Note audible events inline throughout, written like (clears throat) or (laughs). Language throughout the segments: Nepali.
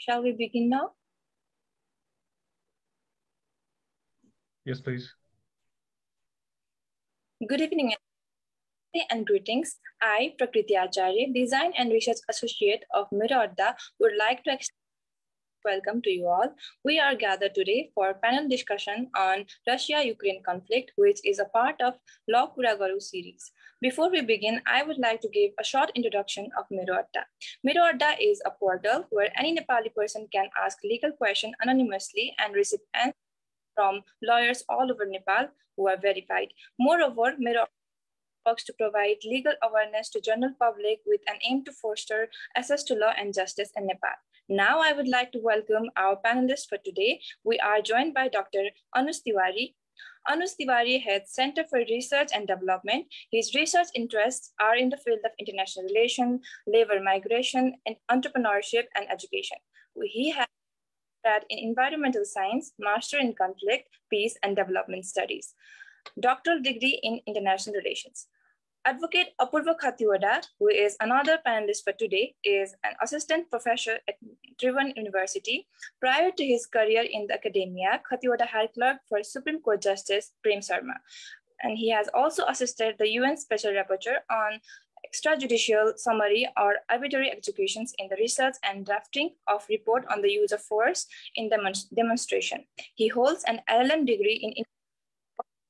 Shall we begin now? Yes, please. Good evening and greetings. I, Prakriti Acharya, Design and Research Associate of Miro would like to extend welcome to you all. We are gathered today for a panel discussion on Russia-Ukraine conflict, which is a part of Law Kuragaru series. Before we begin, I would like to give a short introduction of Miro Adda is a portal where any Nepali person can ask legal question anonymously and receive answers from lawyers all over Nepal who are verified. Moreover, Miro works to provide legal awareness to general public with an aim to foster access to law and justice in Nepal. Now I would like to welcome our panelists for today. We are joined by Dr. Anush Tiwari. Anush Tiwari heads Center for Research and Development. His research interests are in the field of international relations, labor migration, and entrepreneurship and education. He has that in environmental science, master in conflict, peace, and development studies doctoral degree in international relations. Advocate Apurva Khatiwada, who is another panelist for today, is an assistant professor at Tribhuvan University. Prior to his career in the academia, Khatiwada had clerked for Supreme Court Justice Prem Sharma. And he has also assisted the UN Special Rapporteur on extrajudicial summary or arbitrary executions in the research and drafting of report on the use of force in demonstration. He holds an LLM degree in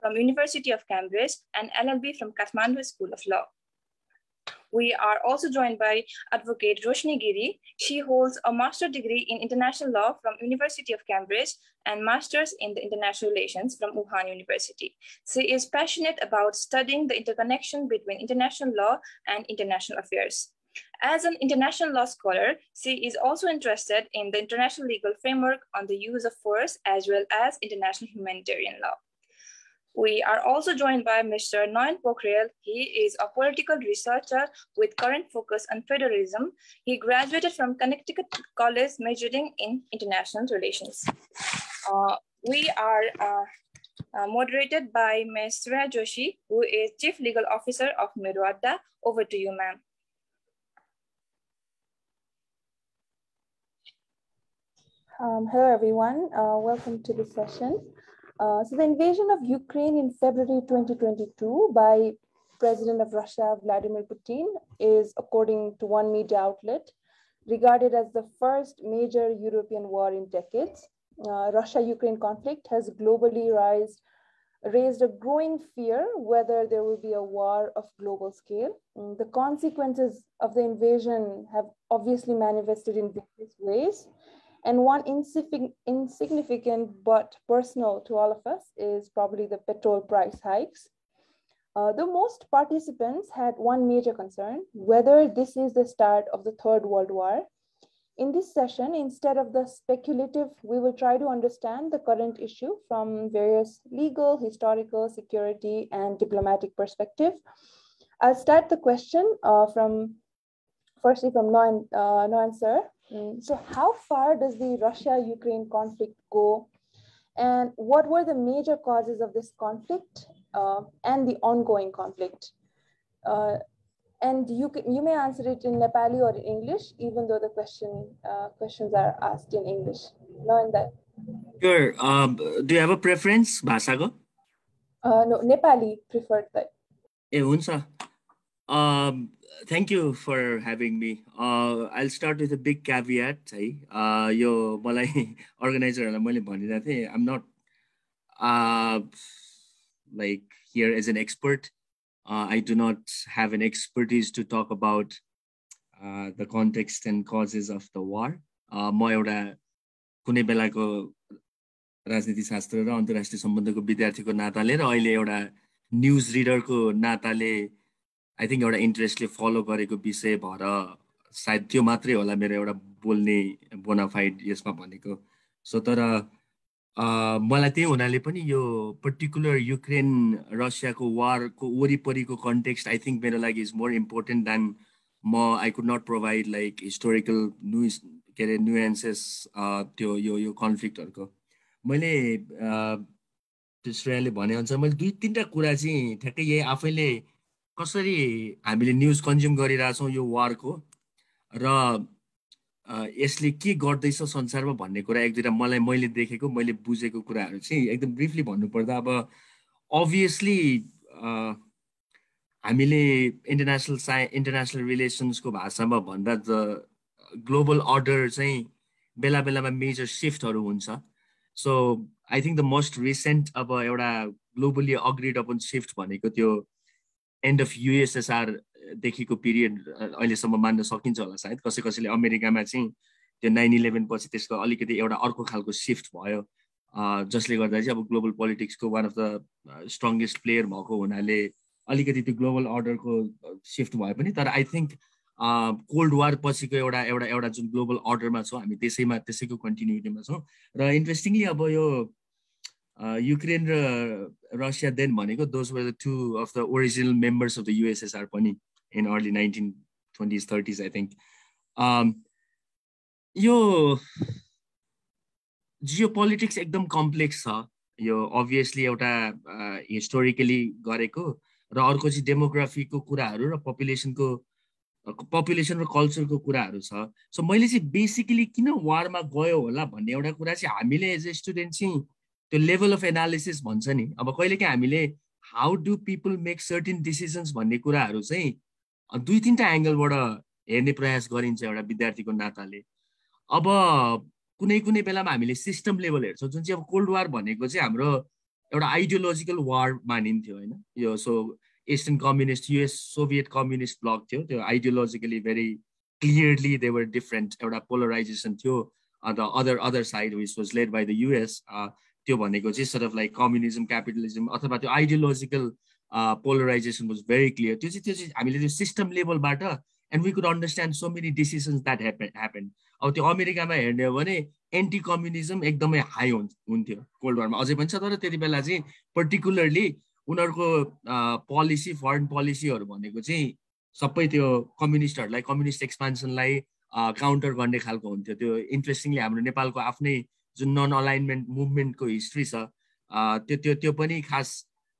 from University of Cambridge and LLB from Kathmandu School of Law. We are also joined by advocate Roshni Giri. She holds a master's degree in international law from University of Cambridge and master's in the international relations from Wuhan University. She is passionate about studying the interconnection between international law and international affairs. As an international law scholar, she is also interested in the international legal framework on the use of force as well as international humanitarian law. We are also joined by Mr. Nayan Pokhriyal. He is a political researcher with current focus on federalism. He graduated from Connecticut College majoring in international relations. Uh, we are uh, uh, moderated by Ms. Sreya Joshi, who is Chief Legal Officer of Miro Over to you, ma'am. Um, hello, everyone. Uh, welcome to the session. Uh, so the invasion of Ukraine in February 2022 by President of Russia, Vladimir Putin, is, according to one media outlet, regarded as the first major European war in decades. Uh, Russia-Ukraine conflict has globally raised, raised a growing fear whether there will be a war of global scale. And the consequences of the invasion have obviously manifested in various ways. And one insignificant but personal to all of us is probably the petrol price hikes. Uh, the most participants had one major concern, whether this is the start of the Third World War. In this session, instead of the speculative, we will try to understand the current issue from various legal, historical, security, and diplomatic perspective. I'll start the question uh, from, firstly from Noan, uh, Noan sir. Mm, so how far does the Russia-Ukraine conflict go? And what were the major causes of this conflict uh, and the ongoing conflict? Uh, and you, can, you may answer it in Nepali or in English, even though the question uh, questions are asked in English. knowing that. Sure. Um, do you have a preference, Basago? Uh, no, Nepali preferred that. Eh, um, thank you for having me I'll start with a big caveat है यो मलाई अर्गनाइजरहरूलाई मैले भनिरहेको थिएँ I'm not like here as an expert I do not have an expertise to talk about the context and causes of the war म एउटा कुनै बेलाको राजनीति शास्त्र र अन्तर्राष्ट्रिय सम्बन्धको विद्यार्थीको नाताले र अहिले एउटा न्युज रिडरको नाताले आई थिङ्क एउटा इन्ट्रेस्टले फलो गरेको विषय भएर सायद त्यो मात्रै होला मेरो एउटा बोल्ने बोनाफाइड यसमा भनेको। सो तर मलाई त्यही हुनाले पनि यो पर्टिकुलर युक्रेन रसियाको वारको वरिपरिको कन्टेक्स्ट आई थिङ्क मेरो लागि इज मोर इम्पोर्टेन्ट देन म I could not provide like historical new के अरे न्युएन्सेस त्यो यो यो कन्फ्लिक्टहरूको मैले श्रेयाले भनेअनुसार मैले दुई तिनवटा कुरा चाहिँ ठ्याक्कै यही आफैले कसरी हामीले न्युज कन्ज्युम गरिरहेछौँ यो वारको र यसले के गर्दैछ संसारमा भन्ने कुरा एक दुईवटा मलाई मैले देखेको मैले बुझेको कुराहरू चाहिँ एकदम ब्रिफली भन्नुपर्दा अब अभियसली हामीले इन्टरनेसनल साइ इन्टरनेसनल रिलेसन्सको भाषामा भन्दा द ग्लोबल अर्डर चाहिँ बेला बेलामा मेजर सिफ्टहरू हुन्छ। So I think the most recent अब एउटा ग्लोबली अग्रिड अपन सिफ्ट भनेको त्यो एन्ड अफ युएसएसआरदेखिको पिरियड अहिलेसम्म मान्न सकिन्छ होला सायद। कसै कसैले अमेरिकामा चाहिँ त्यो नाइन इलेभेन पछि त्यसको अलिकति एउटा अर्को खालको सिफ्ट भयो। जसले गर्दा चाहिँ अब global पोलिटिक्सको one of the strongest player भएको हुनाले अलिकति त्यो ग्लोबल अर्डरको सिफ्ट भए पनि। तर आई थिङ्क कोल्ड वार पछिको एउटा एउटा एउटा जुन ग्लोबल अर्डरमा छौँ हामी त्यसैमा त्यसैको कन्टिन्युटीमा छौँ। र इन्ट्रेस्टिङली अब यो युक्रेन र रसिया देन भनेको those were the two of the original members of the USSR पनि in early nineteen twenties thirties I think यो जियो पोलिटिक्स एकदम कम्प्लेक्स छ। यो अभियसली एउटा हिस्टोरिकली गरेको र अर्को चाहिँ डेमोग्राफीको कुराहरू र पपुलेसनको पपुलेसन र कल्चरको कुराहरू छ। सो मैले चाहिँ बेसिकली किन वारमा गयो होला भन्ने एउटा कुरा चाहिँ हामीले एज ए स्टुडेन्ट चाहिँ त्यो लेभल अफ एनालिसिस भन्छ नि। अब कहिलेकाहीँ हामीले how do people make certain decisions भन्ने कुराहरू चाहिँ दुई तिनवटा एङ्गलबाट हेर्ने प्रयास गरिन्छ एउटा विद्यार्थीको नाताले। अब कुनै कुनै बेलामा हामीले सिस्टम लेभल हेर्छौँ जुन चाहिँ अब कोल्ड वार भनेको चाहिँ हाम्रो एउटा आइडियोलोजिकल वार मानिन्थ्यो होइन? यो so eastern communist US Soviet communist bloc थियो। त्यो ideologically very clearly they were different एउटा पोलराइजेसन थियो। The other other side which was led by the US त्यो भनेको चाहिँ sort of like communism capitalism अथवा त्यो ideological polarization was very clear त्यो चाहिँ त्यो चाहिँ हामीले त्यो system लेभलबाट and we could understand so many decisions that happen happen अब त्यो अमेरिकामा हेर्ने हो भने एन्टी कम्युनिजम एकदमै हाई हुन्थ्यो कोल्ड वारमा अझै पनि छ तर त्यति बेला चाहिँ पर्टिकुलरली उनीहरूको पोलिसी फरेन पोलिसीहरू भनेको चाहिँ सबै त्यो कम्युनिस्टहरूलाई कम्युनिस्ट एक्सपान्सनलाई काउन्टर गर्ने खालको हुन्थ्यो। त्यो इन्ट्रेस्टिङली हाम्रो नेपालको आफ्नै जुन नन अलाइनमेन्ट मुभमेन्टको हिस्ट्री छ त्यो त्यो त्यो पनि खास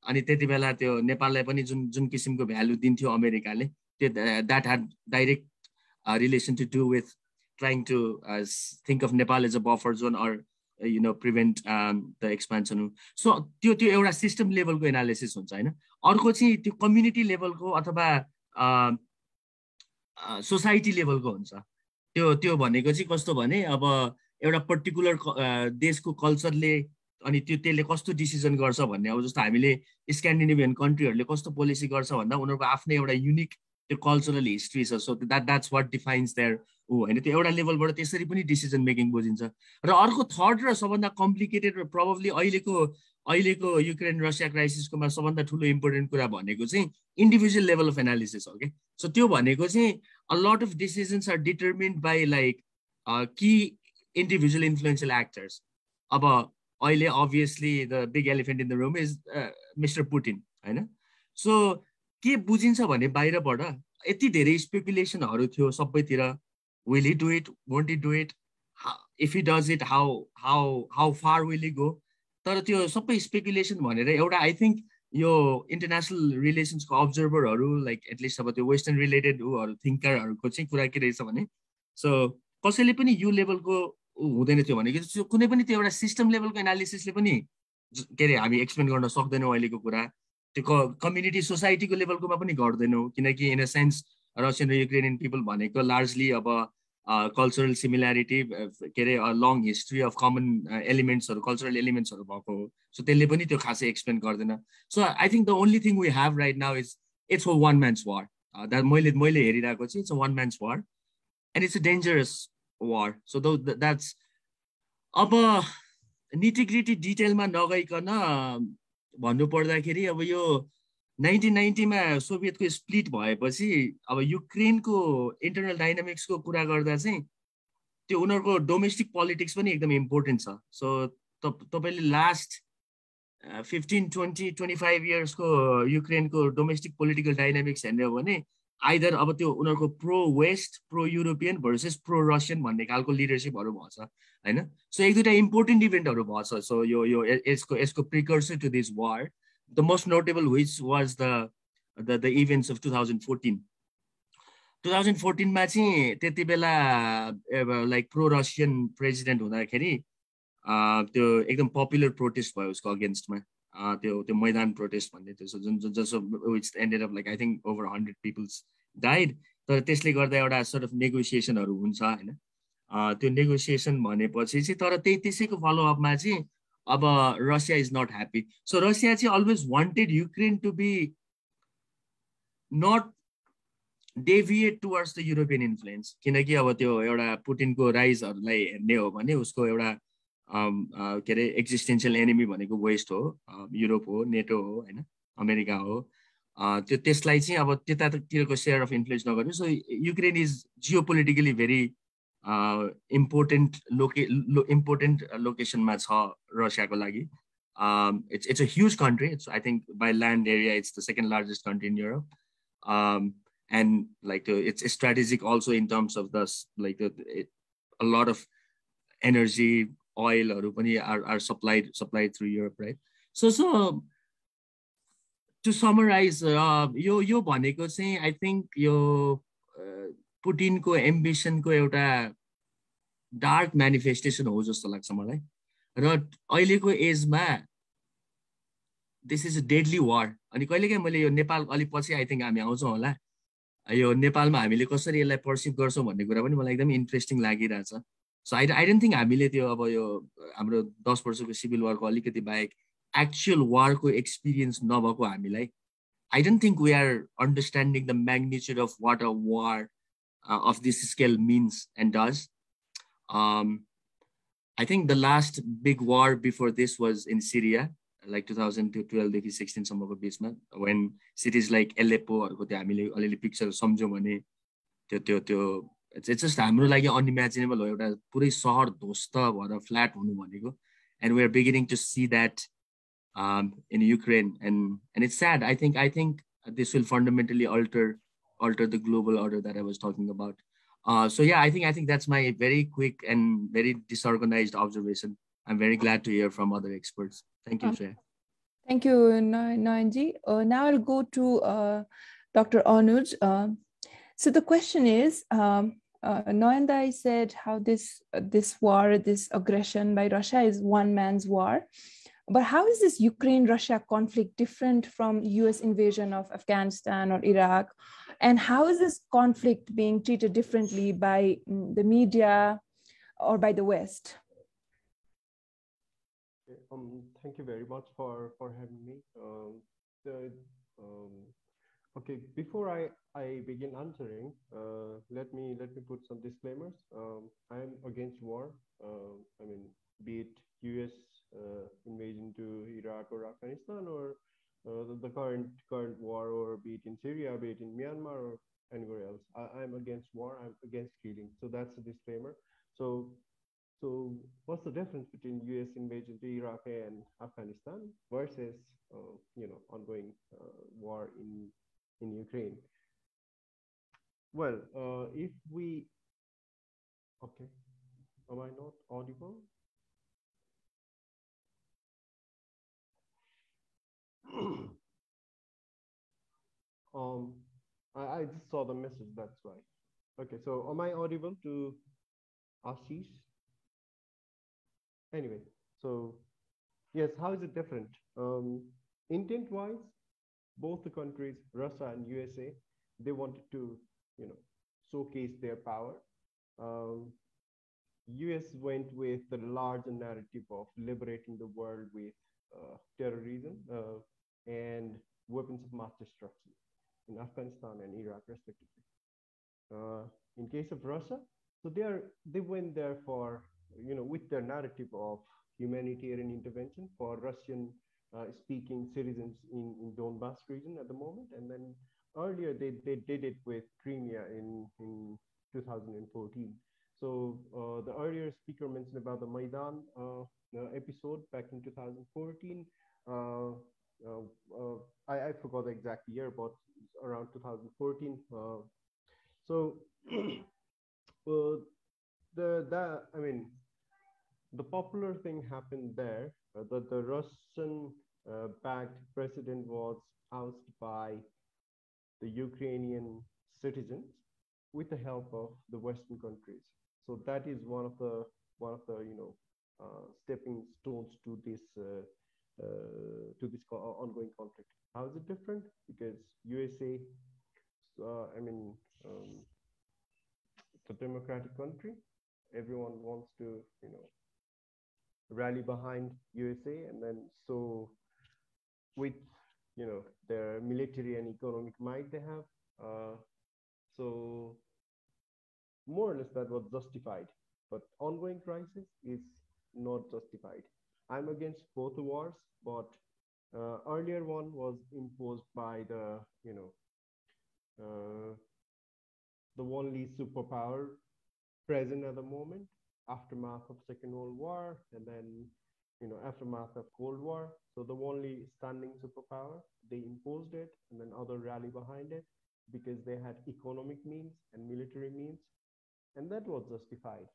अनि त्यति बेला त्यो नेपाललाई पनि जुन जुन किसिमको भ्यालु दिन्थ्यो अमेरिकाले त्यो that had direct relation to do with think of Nepal as a buffer zone or uh, you know prevent um, the expansion. So त्यो त्यो एउटा सिस्टम लेभलको एनालिसिस हुन्छ होइन अर्को चाहिँ त्यो कम्युनिटी लेभलको अथवा सोसाइटी लेभलको हुन्छ त्यो त्यो भनेको चाहिँ कस्तो भने अब एउटा पर्टिकुलर देशको कल्चरले अनि त्यो त्यसले कस्तो डिसिजन गर्छ भन्ने अब जस्तो हामीले स्क्यान्डिनेभियन कन्ट्रीहरूले कस्तो पोलिसी गर्छ भन्दा उनीहरूको आफ्नै एउटा युनिक त्यो कल्चरल हिस्ट्री छ। So that that's what defines there ऊ होइन? त्यो एउटा लेभलबाट त्यसरी पनि डिसिजन मेकिङ बुझिन्छ। र अर्को थर्ड र सबभन्दा कम्प्लिकेटेड र प्रब्लली अहिलेको अहिलेको युक्रेन रसिया क्राइसिसकोमा सबभन्दा ठुलो इम्पोर्टेन्ट कुरा भनेको चाहिँ इन्डिभिजुअल लेभल अफ एनालिसिस हो कि सो त्यो भनेको चाहिँ a lot of decisions are determined by like कि इन्डिभिजुअल इन्फ्लुएन्सियल एक्टर्स अब अहिले obviously the big elephant in the room is mister Putin होइन? सो के बुझिन्छ भने बाहिरबाट यति धेरै स्पेकुलेसनहरू थियो सबैतिर will he do it won't he do it if he does it how how how far will he go तर त्यो सबै स्पेकुलेसन भनेर एउटा आई थिङ्क यो इन्टरनेसनल रिलेसन्सको अब्जर्भरहरू लाइक एटलिस्ट अब त्यो वेस्टर्न रिलेटेड उहरू थिङ्करहरूको चाहिँ कुरा के रहेछ भने सो कसैले पनि यो लेभलको हुँदैन थियो भनेको कुनै पनि त्यो एउटा सिस्टम लेभलको एनालिसिसले पनि के अरे हामी एक्सप्लेन गर्न सक्दैनौँ अहिलेको कुरा। त्यो कम्युनिटी सोसाइटीको लेभलकोमा पनि गर्दैनौँ किनकि इन अ सेन्स रसियन र युक्रेनियन पिपल भनेको लार्जली अब कल्चरल सिमिल्यारिटी के अरे लङ हिस्ट्री अफ कमन एलिमेन्ट्सहरू कल्चरल एलिमेन्ट्सहरू भएको हो। सो त्यसले पनि त्यो खासै एक्सप्लेन गर्दैन। So I think the only thing we have right now is it's for one man's war that मैले मैले हेरिरहेको चाहिँ it's a one man's war and it's a dangerous war so that's अब निटिग्रिटी डिटेलमा नगइकन भन्नु पर्दाखेरि अब यो नाइन्टिन नाइन्टीमा सोभियतको स्प्लिट भएपछि अब युक्रेनको इन्टरनल डाइनामिक्सको कुरा गर्दा चाहिँ त्यो उनीहरूको डोमेस्टिक पोलिटिक्स पनि एकदम इम्पोर्टेन्ट छ। सो तपाईँले last fifteen twenty twenty five इयर्सको युक्रेनको डोमेस्टिक पोलिटिकल डाइनामिक्स हेर्ने हो भने आइदर अब त्यो उनीहरूको pro west pro European versus pro Russian भन्ने खालको लिडरसिपहरू भएछ होइन? सो एक दुईवटा इम्पोर्टेन्ट इभेन्टहरू भएछ। सो यो यो यसको यसको precursor to this war the most notable which was the the events of two thousand fourteen two thousand फोर्टिनमा चाहिँ त्यति बेला लाइक प्रो रसियन प्रेसिडेन्ट हुँदाखेरि त्यो एकदम पपुलर प्रोटेस्ट भयो उसको अगेन्स्टमा। त्यो त्यो मैदान प्रोटेस्ट भन्ने त्यो जुन जुन जसो which ended of like I think over hundred peoples died तर त्यसले गर्दा एउटा सर्ट अफ नेगोसिएसनहरू हुन्छ होइन? त्यो नेगोसिएसन भनेपछि चाहिँ तर त्यही त्यसैको फलोअपमा चाहिँ अब Russia is not happy so Russia चाहिँ always wanted Ukraine to be not deviate towards the European influence किनकि अब त्यो एउटा पुटिनको राइजहरूलाई हेर्ने हो भने उसको एउटा के अरे एक्जिस्टेन्सियल एनिमी भनेको वेस्ट हो। युरोप हो नेटो हो होइन? अमेरिका हो। त्यो त्यसलाई चाहिँ अब त्यतातिरको सेयर अफ इन्फ्लुएन्स नगर्नु। So Ukraine is geopolitically very important लोके लो इम्पोर्टेन्ट लोकेसनमा छ रसियाको लागि। It's it's a huge country it's I think by land area it's the second largest country in Europe and like uh, it's strategic also in terms of the like uh, it, a lot of energy oil or are, are supplied supplied through Europe right? So so to summarize uh, यो यो भनेको चाहिँ आई थिङ्क यो पुटिनको एम्बिसनको एउटा डार्क मेनिफेस्टेसन हो जस्तो लाग्छ मलाई। र अहिलेको एजमा this is a deadly war अनि कहिलेकाहीँ मैले यो नेपाल अलिक पछि आई थिङ्क हामी आउँछौँ होला। यो नेपालमा हामीले कसरी यसलाई पर्सिभ गर्छौँ भन्ने कुरा पनि मलाई एकदमै इन्ट्रेस्टिङ लागिरहेछ। So I I don't think हामीले त्यो अब यो हाम्रो दस वर्षको सिभिल वारको अलिकति बाहेक एक्चुअल वारको एक्सपिरियन्स नभएको हामीलाई। I don't think we are understanding the magnitude of what a war of this scale means and does I think the last big war before this was in Syria like two thousand टुवेल्भदेखि सिक्सटिनसम्मको बिचमा वेन सिटिज लाइक एलेपोहरूको त्यो हामीले अलिअलि पिक्चर सम्झ्यौँ भने त्यो त्यो त्यो इट्स जस्ट हाम्रो लागि अनइमेजिनेबल हो एउटा पुरै सहर ध्वस्त भएर फ्ल्याट हुनु भनेको and we are beginning to see that in Ukraine and and it's sad I think I think this will fundamentally alter alter the global order that I was talking about. Uh, so yeah, I think I think that's my very quick and very disorganized observation. I'm very glad to hear from other experts. Thank you, um, Shreya. Thank you, Nayanji. Uh, now I'll go to uh, Dr. Anuj. Uh, so the question is, um, uh, Nayandai said how this uh, this war, this aggression by Russia is one man's war. But how is this Ukraine-Russia conflict different from U.S. invasion of Afghanistan or Iraq? And how is this conflict being treated differently by mm, the media or by the West? Um, thank you very much for for having me. Um, the, um, okay, before I I begin answering, uh, let me let me put some disclaimers. Um, I'm against war. Uh, I mean, be it U.S. Uh, invasion to Iraq or Afghanistan, or uh, the, the, current current war, or be it in Syria, be it in Myanmar, or anywhere else. I, I'm against war. I'm against killing. So that's a disclaimer. So so what's the difference between U.S. invasion to Iraq and Afghanistan versus, uh, you know, ongoing uh, war in in Ukraine? Well, uh, if we, okay, am I not audible? (clears throat) um, I, I just saw the message. That's why. Okay, so am I audible to Ashish? anyway, so yes, how is it different? Um, intent wise, both the countries, Russia and USA, they wanted to, you know, showcase their power. Um, US went with the larger narrative of liberating the world with uh, terrorism uh, and weapons of mass destruction in Afghanistan and Iraq, respectively. Uh, in case of Russia, so they are they went there for you know, with their narrative of humanitarian intervention for Russian speaking citizens in, in Donbass region at the moment. And then earlier they, they did it with Crimea in, in 2014. So uh, the earlier speaker mentioned about the Maidan uh, uh episode back in 2014. Uh, uh, I, I, forgot the exact year, but around 2014. so (clears throat) the, the, I mean, the popular thing happened there uh, that the Russian uh, backed president was ousted by the Ukrainian citizens with the help of the Western countries. So that is one of the one of the you know uh, stepping stones to this uh, uh, to this ongoing conflict. How is it different? Because USA, I mean, um, it's a democratic country. Everyone wants to you know rally behind USA, and then so with you know their military and economic might they have, uh, so more or less that was justified. But ongoing crisis is not justified. I'm against both wars, but uh, earlier one was imposed by the you know uh, the only superpower present at the moment aftermath of Second World War, and then you know aftermath of Cold War. So the only standing superpower, they imposed it, and then other rally behind it because they had economic means and military means, and that was justified.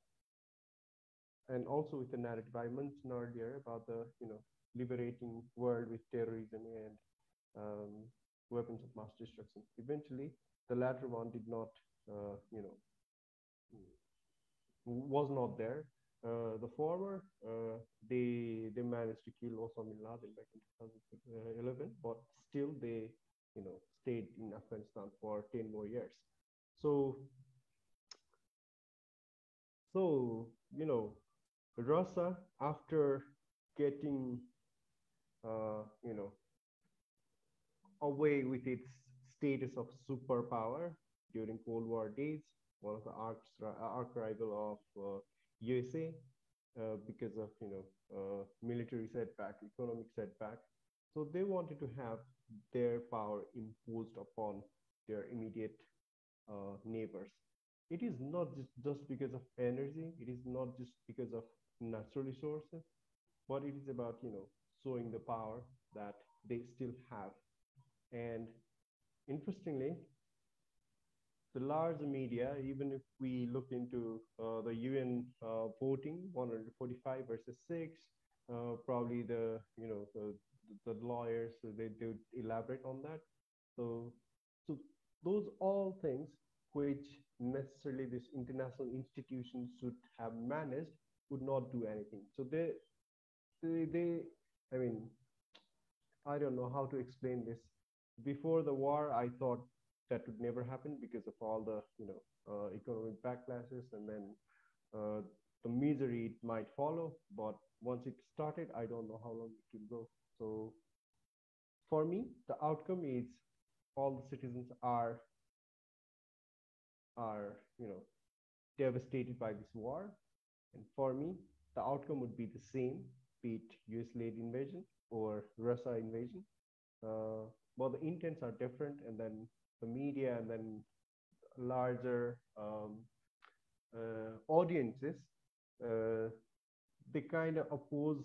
And also with the narrative I mentioned earlier about the you know liberating world with terrorism and um, weapons of mass destruction. Eventually, the latter one did not, uh, you know, was not there. Uh, the former, uh, they they managed to kill Osama bin Laden back in 2011, but still they, you know, stayed in Afghanistan for 10 more years. So, so you know, Russia after getting, uh, you know, away with its status of superpower during Cold War days, one of the arch, arch rival of USA uh, uh, because of you know uh, military setback, economic setback. So they wanted to have their power imposed upon their immediate uh, neighbors. It is not just because of energy. It is not just because of natural resources, but it is about you know showing the power that they still have. And interestingly, the large media, even if we look into uh, the UN uh, voting, 145 versus six, uh, probably the you know the, the lawyers they do elaborate on that. So so those all things which necessarily this international institution should have managed would not do anything. So they they, they I mean I don't know how to explain this. Before the war, I thought that would never happen because of all the you know uh, economic backlashes and then uh, the misery it might follow. But once it started, I don't know how long it will go. So for me, the outcome is all the citizens are are you know devastated by this war, and for me, the outcome would be the same, be it US-led invasion or Russia invasion. Uh, but the intents are different, and then the media and then larger um, uh, audiences, uh, they kind of oppose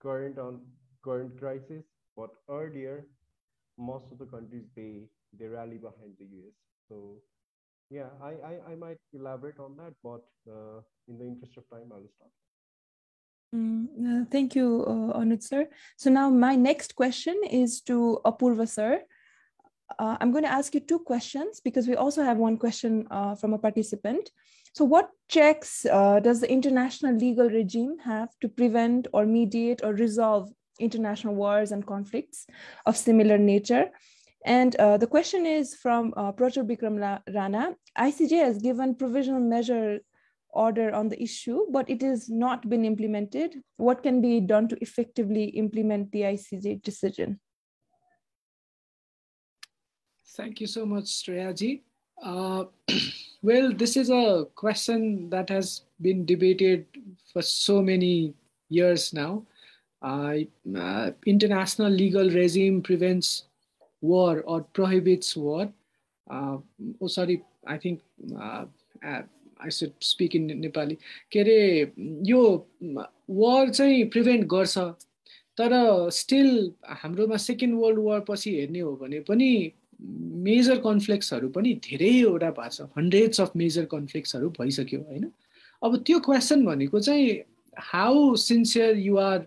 current on current crisis. But earlier, most of the countries they they rally behind the US. So yeah, I I, I might elaborate on that, but uh, in the interest of time, I will stop. Mm, uh, thank you, uh, Anuj sir. So now my next question is to Apurva sir uh, I'm going to ask you two questions because we also have one question uh, from a participant. So what checks uh, does the international legal regime have to prevent or mediate or resolve international wars and conflicts of similar nature? And uh, the question is from uh, Prachur Bikram Rana. ICJ has given provisional measure order on the issue, but it has not been implemented. What can be done to effectively implement the ICJ decision? Thank you so much, Shreyaji. Uh, well, this is a question that has been debated for so many years now. Uh, uh, international legal regime prevents war or prohibits war. Uh, oh, sorry, I think uh, uh, I should speak in Nepali. के अरे यो वार चाहिँ प्रिभेन्ट गर्छ तर स्टिल हाम्रोमा सेकेन्ड वर्ल्ड वार पछि हेर्ने हो भने पनि मेजर कन्फ्लिक्ट्सहरू पनि धेरैवटा भएको छ. हन्ड्रेड्स अफ मेजर कन्फ्लिक्ट्सहरू भइसक्यो होइन? अब त्यो क्वेसन भनेको चाहिँ how sincere you're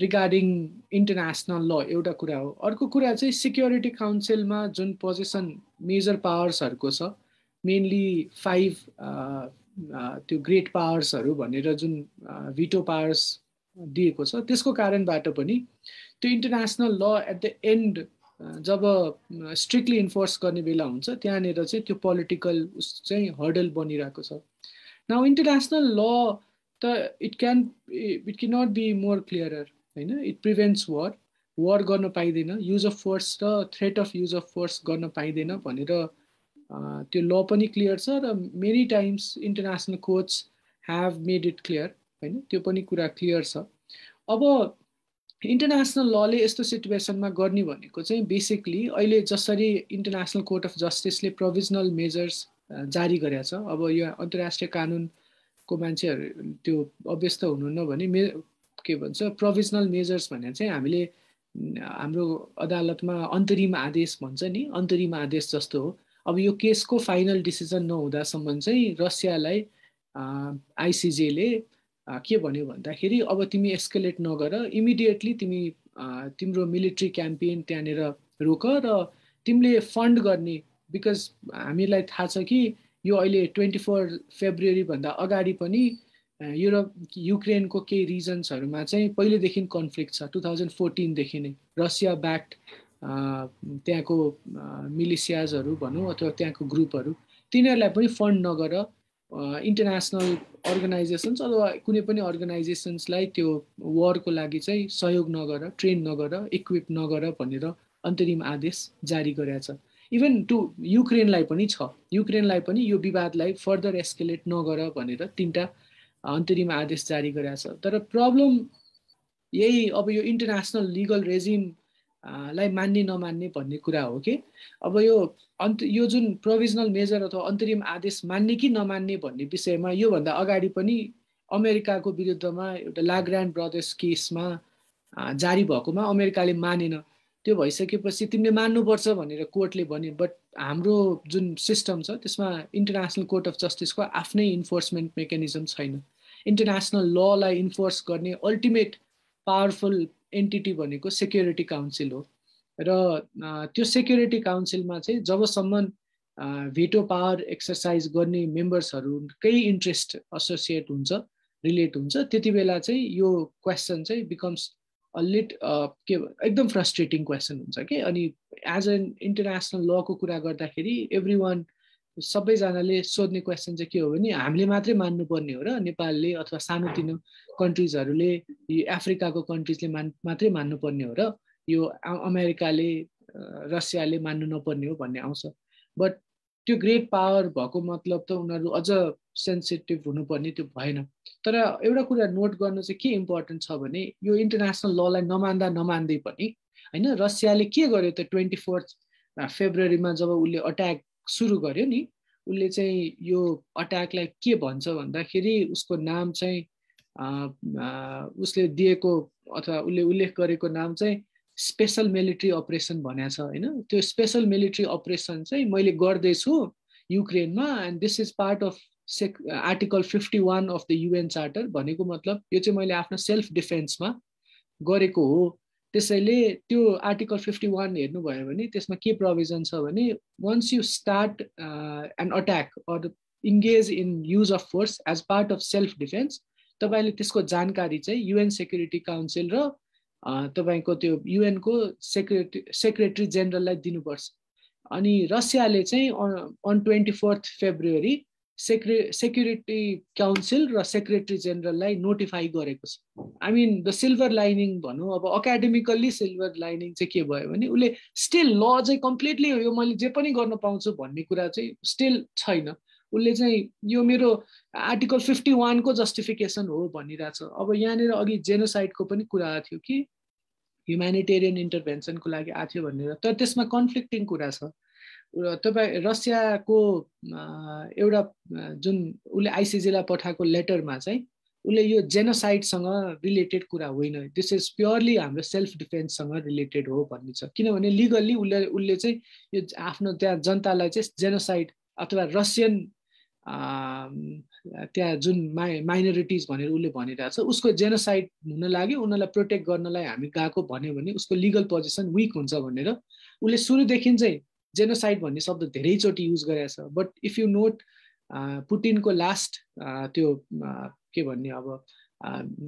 regarding international law एउटा कुरा हो. अर्को कुरा चाहिँ सिक्योरिटी काउन्सिलमा जुन पोजिसन मेजर पावर्सहरूको छ मेनली फाइभ त्यो ग्रेट पावर्सहरू भनेर जुन भिटो पावर्स दिएको छ त्यसको कारणबाट पनि त्यो international law at the end job strictly enforce गर्ने बेला हुन्छ त्यहाँनिर चाहिँ त्यो पोलिटिकल चाहिँ हर्डल बनिरहेको छ। नाउ इन्टरनेसनल ल त it can it can not be more clearer होइन? इट प्रिभेन्ट्स वार वार गर्न पाइँदैन। युज अफ फोर्स र threat of use of force गर्न पाइँदैन भनेर त्यो ल पनि क्लियर छ र many times international coach have made it clear होइन? त्यो पनि कुरा क्लियर छ। अब इन्टरनेसनल लले यस्तो सिचुएसनमा गर्ने भनेको चाहिँ बेसिकली अहिले जसरी इन्टरनेसनल कोर्ट अफ जस्टिसले प्रोभिजनल मेजर्स जारी गरेका छ। अब यो अन्तर्राष्ट्रिय कानुनको मान्छेहरू त्यो अभ्यस्त हुनुहुन्न भने मे के भन्छ प्रोभिजनल मेजर्स भने चाहिँ हामीले हाम्रो अदालतमा अन्तरिम आदेश भन्छ नि अन्तरिम आदेश जस्तो हो। अब यो केसको फाइनल डिसिजन नहुँदासम्म चाहिँ रसियालाई आइसिजेले के भन्यो भन्दाखेरि अब तिमी एस्केलेट नगर इमिडिएटली तिमी तिम्रो मिलिट्री क्याम्पेन त्यहाँनिर रोक र तिमीले फन्ड गर्ने बिकज हामीलाई थाहा छ कि यो अहिले ट्वेन्टी फोर फेब्रुअरीभन्दा अगाडि पनि युरोप युक्रेनको केही रिजन्सहरूमा चाहिँ पहिलेदेखि कन्फ्लिक्ट छ टु थाउजन्ड फोर्टिनदेखि नै। रसिया ब्याक्ड त्यहाँको मिलिसियाजहरू भनौँ अथवा त्यहाँको ग्रुपहरू तिनीहरूलाई पनि फन्ड नगर इन्टरनेसनल अर्गनाइजेसन्स अथवा कुनै पनि अर्गनाइजेसन्सलाई त्यो वरको लागि चाहिँ सहयोग नगर ट्रेन नगर इक्विप नगर भनेर अन्तरिम आदेश जारी गरेका छ इभन टु युक्रेनलाई पनि छ। युक्रेनलाई पनि यो विवादलाई फर्दर एस्केलेट नगर भनेर तिनवटा अन्तरिम आदेश जारी गरेका छ। तर प्रब्लम यही अब यो इन्टरनेसनल लिगल रेजिम लाई मान्ने नमान्ने भन्ने कुरा हो कि? अब यो अन्त यो जुन प्रोभिजनल मेजर अथवा अन्तरिम आदेश मान्ने कि नमान्ने भन्ने विषयमा योभन्दा अगाडि पनि अमेरिकाको विरुद्धमा एउटा लाग्रान्ड ब्रदर्स केसमा जारी भएकोमा अमेरिकाले मानेन। त्यो भइसकेपछि तिमीले मान्नुपर्छ भनेर कोर्टले भन्यो। बट हाम्रो जुन सिस्टम छ त्यसमा इन्टरनेसनल कोर्ट अफ जस्टिसको आफ्नै इन्फोर्समेन्ट मेकानिजम छैन। इन्टरनेसनल ललाई इन्फोर्स गर्ने अल्टिमेट पावरफुल एन्टिटी भनेको सेक्युरिटी काउन्सिल हो। र त्यो सेक्युरिटी काउन्सिलमा चाहिँ जबसम्म भेटो पावर एक्सर्साइज गर्ने मेम्बर्सहरूकै इन्ट्रेस्ट एसोसिएट हुन्छ रिलेट हुन्छ त्यति बेला चाहिँ यो क्वेसन चाहिँ बिकम्स लिट के एकदम फ्रस्ट्रेटिङ क्वेसन हुन्छ कि। अनि एज एन इन्टरनेसनल लको कुरा गर्दाखेरि एभ्री वान सबैजनाले सोध्ने क्वेसन चाहिँ के हो भने हामीले मात्रै मान्नुपर्ने हो र नेपालले अथवा सानोतिनो कन्ट्रिजहरूले यो अफ्रिकाको कन्ट्रिजले मान मात्रै मान्नुपर्ने हो र यो अमेरिकाले रसियाले मान्नु नपर्ने हो भन्ने आउँछ। बट त्यो ग्रेट पावर भएको मतलब त उनीहरू अझ सेन्सिटिभ हुनुपर्ने त्यो भएन। तर एउटा कुरा नोट गर्नु चाहिँ के इम्पोर्टेन्ट छ भने यो इन्टरनेसनल ललाई नमान्दा नमान्दै पनि होइन रसियाले के गर्यो त ट्वेन्टी फोर्थ फेब्रुअरीमा जब उसले अट्याक सुरु गर्यो नि उसले चाहिँ यो अट्याकलाई के भन्छ भन्दाखेरि उसको नाम चाहिँ उसले दिएको अथवा उसले उल्लेख गरेको नाम चाहिँ स्पेसल मिलिट्री अपरेसन भनेको छ होइन? त्यो स्पेसल मिलिट्री अपरेसन चाहिँ मैले गर्दैछु युक्रेनमा and this is part of sec article fifty one of the UN charter भनेको मतलब यो चाहिँ मैले आफ्नो सेल्फ डिफेन्समा गरेको हो। त्यसैले त्यो आर्टिकल फिफ्टी वान हेर्नुभयो भने त्यसमा के प्रोभिजन छ भने once you start an attack or engage in use of force as part of self defence तपाईँले त्यसको जानकारी चाहिँ युएन सेक्युरिटी काउन्सिल र तपाईँको त्यो युएनको सेक्रेटरी सेक्रेटरी जेनरललाई दिनुपर्छ। अनि रसियाले चाहिँ अन ट्वेन्टी फोर्थ फेब्रुअरी सेक्रे सेक्युरिटी काउन्सिल र सेक्रेटरी जेनरललाई नोटिफाई गरेको छ। I mean the silver lining भनौँ अब एकाडेमिकल्ली सिल्भर लाइनिङ चाहिँ के भयो भने उसले स्टिल ल चाहिँ कम्प्लिटली यो मैले जे पनि गर्न पाउँछु भन्ने कुरा चाहिँ स्टिल छैन। उसले चाहिँ यो मेरो आर्टिकल फिफ्टी वानको जस्टिफिकेसन हो भनिरहेछ। अब यहाँनिर अघि जेनोसाइडको पनि कुरा थियो कि ह्युमेनिटेरियन इन्टरभेन्सनको लागि आएको थियो भनेर। तर त्यसमा कन्फ्लिक्टिङ कुरा छ। तपाईँ रसियाको एउटा जुन उसले आइसिजीलाई पठाएको लेटरमा चाहिँ उसले यो जेनोसाइडसँग रिलेटेड कुरा होइन। दिस इज प्योरली हाम्रो सेल्फ डिफेन्ससँग रिलेटेड हो भन्ने छ। किनभने लिगल्ली उसले उसले चाहिँ यो आफ्नो त्यहाँ जनतालाई चाहिँ जेनोसाइड अथवा रसियन त्यहाँ जुन माइ माइनोरिटिज भनेर उसले भनिरहेको छ उसको जेनोसाइड हुन लागि उनीहरूलाई प्रोटेक्ट गर्नलाई हामी गएको भन्यो भने उसको लिगल पोजिसन विक हुन्छ भनेर उसले सुरुदेखि चाहिँ जेनोसाइड भन्ने शब्द धेरैचोटि युज गरेको छ। बट इफ यु नोट पुटिनको लास्ट त्यो के भन्ने अब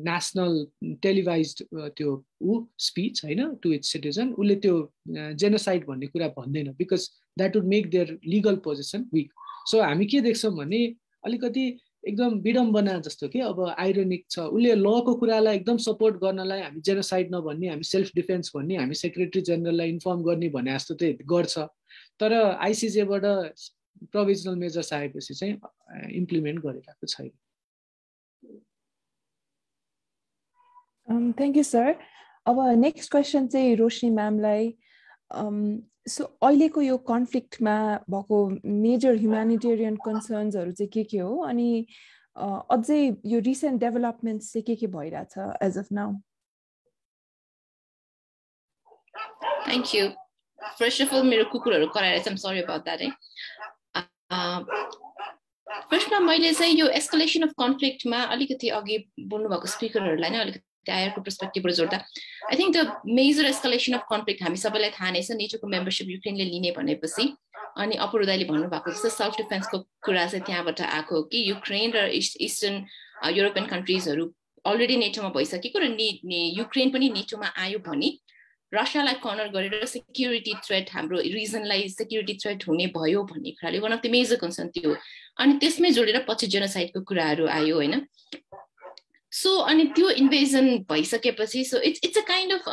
नेसनल टेलिभाइज त्यो ऊ स्पिच होइन टु इट्स सिटिजन उसले त्यो जेनोसाइड भन्ने कुरा भन्दैन because that would make their legal position weak so हामी के देख्छौँ भने अलिकति एकदम विडम्बना जस्तो कि? अब आइरोनिक छ। उसले लको कुरालाई एकदम सपोर्ट गर्नलाई हामी जेनोसाइड नभन्ने हामी सेल्फ डिफेन्स भन्ने हामी सेक्रेटरी जेनरललाई इन्फर्म गर्ने भने जस्तो चाहिँ गर्छ। तर आइसिजेबाट प्रोभिजनल मेजर्स आएपछि चाहिँ इम्प्लिमेन्ट गरिरहेको छैन। थ्याङ्क यू सर अब नेक्स्ट क्वेसन चाहिँ रोशनी म्यामलाई। सो अहिलेको यो कन्फ्लिक्टमा भएको मेजर ह्युमेनिटेरियन कन्सर्न्सहरू चाहिँ के के हो? अनि अझै यो रिसेन्ट डेभलपमेन्ट्स चाहिँ के के भइरहेछ as of now thank you first of all मेरो कुकुरहरू कराएर चाहिँ सरी अबाउट द्याट है फर्स्टमा मैले चाहिँ यो एस्कलेसन अफ कन्फ्लिक्टमा अलिकति अघि बोल्नुभएको स्पिकरहरूलाई नै अलिकति आयरको पर्सपेक्टिभबाट जोड्दा। I think the major escalation of conflict हामी सबैलाई थाहा नै छ नेचोको मेम्बरसिप युक्रेनले लिने भनेपछि। अनि अपुरुदाले भन्नुभएको जस्तो सेल्फ डिफेन्सको कुरा चाहिँ त्यहाँबाट आएको कि युक्रेन र इस्ट इस्टर्न युरोपियन कन्ट्रिजहरू अलरेडी नेटोमा भइसकेको र ने युक्रेन पनि नेटोमा आयो भने रसियालाई कर्नर गरेर सेक्युरिटी थ्रेट हाम्रो रिजनलाई सेक्युरिटी थ्रेट हुने भयो भन्ने कुराले one of the major concern त्यो अनि त्यसमै जोडेर पछि जेनोसाइडको कुराहरू आयो होइन? सो अनि त्यो इन्भेजन भइसकेपछि so it's it's a kind of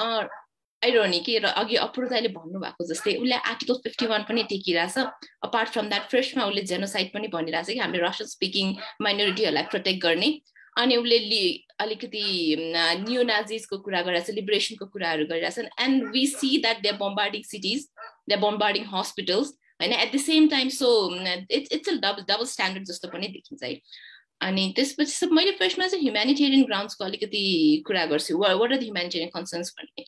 irony कि र अघि अपूर्ताले भन्नुभएको जस्तै उसले आर्टिकल फिफ्टी वान पनि टेकिरहेछ अपार्ट फ्रम द्याट फ्रेसमा उसले जेनोसाइड पनि भनिरहेछ कि हामीले रसियन स्पिकिङ माइनोरिटीहरूलाई प्रोटेक्ट गर्ने। अनि उसले लि अलिकति न्यु नाजिजको कुरा गरिरहेछ लिबरेसनको कुराहरू गरिरहेछन्। And we see that they bombarding cities they bombarding hospitals होइन? At the same time so it's it's a double double standard जस्तो पनि देखिन्छ है। अनि त्यसपछि सब मैले फर्स्टमा चाहिँ ह्युमेनिटेरियन ग्राउन्ड्सको अलिकति कुरा गर्छु। What are the humanitarian concerns भन्ने?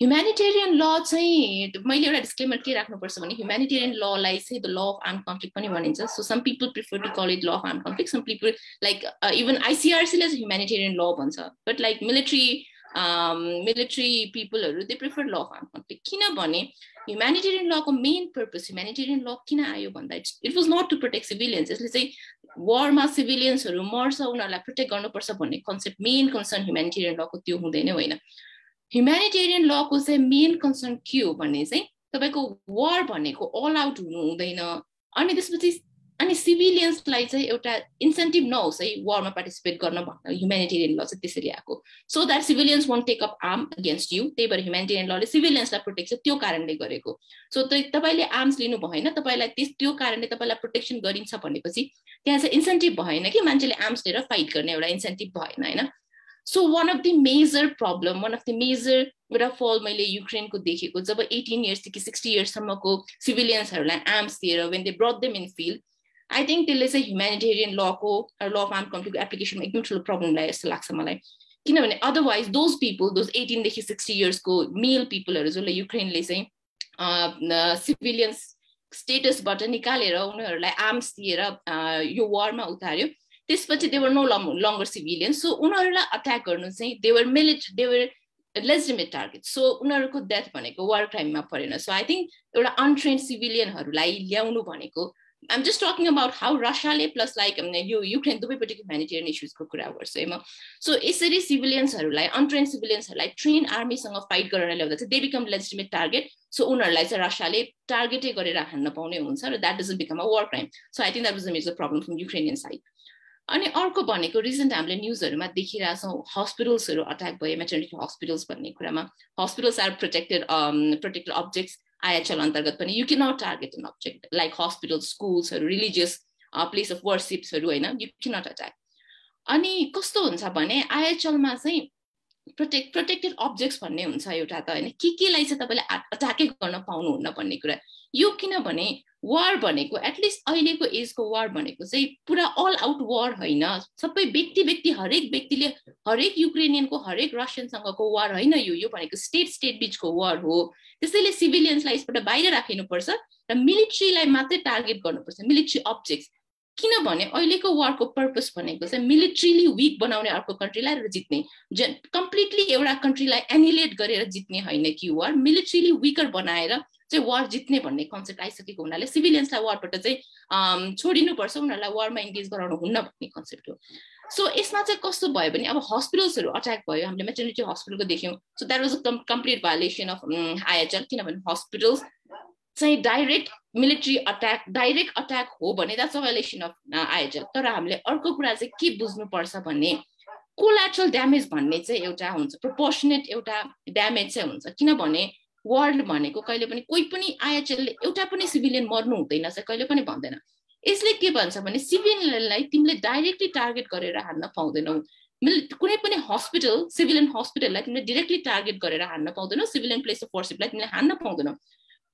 ह्युमेनिटेरियन ल चाहिँ मैले एउटा डिस्क्लेमर के राख्नुपर्छ भने ह्युमेनिटेरियन ललाई चाहिँ the law of arm conflict पनि भनिन्छ। So some people prefer to call it law of arm conflict some people like even आइसिआरसीले चाहिँ ह्युमेनिटेरियन ल भन्छ। But like military military पिपलहरू they prefer law of arm conflict किनभने ह्युमेनिटेरियन लको मेन पर्पज ह्युमेनिटेरियन ल किन आयो भन्दा it's it was not to protect civilians यसले चाहिँ वारमा सिभिलियन्सहरू मर्छ उनीहरूलाई प्रोटेक्ट गर्नुपर्छ भन्ने कन्सेप्ट मेन कन्सर्न ह्युमेनिटेरियन लको त्यो हुँदैन होइन। ह्युमेनिटेरियन लको चाहिँ मेन कन्सर्न के हो भने चाहिँ तपाईँको वार भनेको अल आउट हुनु हुँदैन। अनि त्यसपछि अनि सिभिलियन्सलाई चाहिँ एउटा इन्सेन्टिभ नहोस् है वारमा पार्टिसिपेट गर्न भन्दा ह्युमेनिटेरियन ल चाहिँ त्यसरी आएको। So that civilians won't take up arm against you त्यही भएर ह्युमेनिटेरियन लले सिभिलियन्सलाई प्रोटेक्ट चाहिँ त्यो कारणले गरेको। सो तपाईँले आर्म्स लिनु भएन तपाईँलाई त्यस त्यो कारणले तपाईँलाई प्रोटेक्सन गरिन्छ भनेपछि त्यहाँ चाहिँ इन्सेन्टिभ भएन कि मान्छेले आर्म्स लिएर फाइट गर्ने एउटा इन्सेन्टिभ भएन होइन? So one of the major problem one of the major एउटा फल मैले युक्रेनको देखेको जब एटिन इयर्सदेखि सिक्सटी इयर्ससम्मको सिभिलियन्सहरूलाई आर्म्स दिएर when they brought them in field I think त्यसले चाहिँ ह्युमेनिटेरियन लको ल अफ आर्म कन्फ्लिक्टको एप्लिकेसनमा एकदम ठुलो प्रब्लम ल्यायो जस्तो लाग्छ मलाई किनभने अदरवाइज दोज पिपल दोज एटिनदेखि सिक्सटी इयर्सको मेल पिपलहरू जसले युक्रेनले चाहिँ सिभिलियन्स स्टेटसबाट निकालेर उनीहरूलाई आर्म्स दिएर यो वारमा उतार्यो त्यसपछि they're no longer civilians so उनीहरूलाई अट्याक गर्नु चाहिँ देवर मिलिट देवर लेजिमेट टार्गेट सो उनीहरूको डेथ भनेको वार क्राइममा परेन सो आई थिङ्क एउटा अनट्रेन्ड सिभिलियनहरूलाई ल्याउनु भनेको I'm just talking about how रसियाले plus like यो युक्रेन दुवैपट्टिको ह्युमेनिटेरियन इस्युजको कुरा गर्छु है म सो यसरी सिभिलियन्सहरूलाई अनट्रेन सिभिलियन्सहरूलाई ट्रेन आर्मीसँग फाइट गरेर ल्याउँदा चाहिँ they become legitimate target so उनीहरूलाई चाहिँ रसियाले टार्गेटै गरेर हान्न पाउने हुन्छ र that doesn't become a war crime so I think that was a major problem from Ukrainian side अनि अर्को भनेको रिसेन्ट हामीले न्युजहरूमा देखिरहेछौँ हस्पिटल्सहरू अट्याक भयो मेटर्निटी हस्पिटल्स भन्ने कुरामा. Hospitals are protected protected objects IHL अन्तर्गत पनि you can target an object like hospital स्कुल्सहरू religious place of वर्सिप्सहरू होइन? यु क्यान नट अट्याक अनि कस्तो हुन्छ भने आइएचएलमा चाहिँ प्रोटेक्ट प्रोटेक्टेड अब्जेक्ट्स भन्ने हुन्छ एउटा त होइन। के केलाई चाहिँ तपाईँले अट्याकै गर्न पाउनुहुन्न भन्ने कुरा। यो किनभने वार भनेको एटलिस्ट अहिलेको एजको वार भनेको चाहिँ पुरा अल आउट वार होइन। सबै व्यक्ति व्यक्ति हरेक व्यक्तिले हरेक युक्रेनियनको हरेक रसियनसँगको वार होइन यो। यो भनेको स्टेट स्टेट बिचको वार हो। त्यसैले सिभिलियन्सलाई यसबाट बाहिर राखिनुपर्छ र मिलिट्रीलाई मात्रै टार्गेट गर्नुपर्छ। मिलिट्री अब्जेक्ट्स किनभने अहिलेको वारको पर्पज भनेको चाहिँ मिलिट्रीली विक बनाउने अर्को कन्ट्रीलाई र जित्ने। कम्प्लिटली एउटा कन्ट्रीलाई एनिलेट गरेर जित्ने होइन कि वार मिलिट्रीली विकर बनाएर चाहिँ वार जित्ने भन्ने कन्सेप्ट आइसकेको हुनाले सिभिलियन्सलाई वारबाट चाहिँ छोडिनुपर्छ। उनीहरूलाई वारमा इन्गेज गराउनु हुन्न भन्ने कन्सेप्ट हो। सो यसमा चाहिँ कस्तो भयो भने अब हस्पिटल्सहरू अट्याक भयो। हामीले मेटर्निटी हस्पिटलको देख्यौँ। So that was a complete violation of IHL किनभने हस्पिटल्स चाहिँ direct military attack direct attack हो भने द्याट्स अ अफ आइएचएल तर हामीले अर्को कुरा चाहिँ के बुझ्नुपर्छ भने कोलाट्रल ड्यामेज भन्ने चाहिँ एउटा हुन्छ प्रोपोर्सनेट एउटा ड्यामेज चाहिँ हुन्छ। किनभने वर्ल्ड भनेको कहिले पनि कोही पनि आइएचएलले एउटा पनि सिभिलियन मर्नु हुँदैन चाहिँ कहिले पनि भन्दैन। यसले के भन्छ भने सिभिलियनलाई तिमीले डाइरेक्टली टार्गेट गरेर हान्न पाउँदैनौ। कुनै पनि हस्पिटल सिभिलियन हस्पिटललाई तिमीले डिरेक्टली टार्गेट गरेर हान्न पाउँदैनौ। सिभिलियन प्लेस अफ वर्सिपलाई तिमीले हान्न पाउँदैनौ।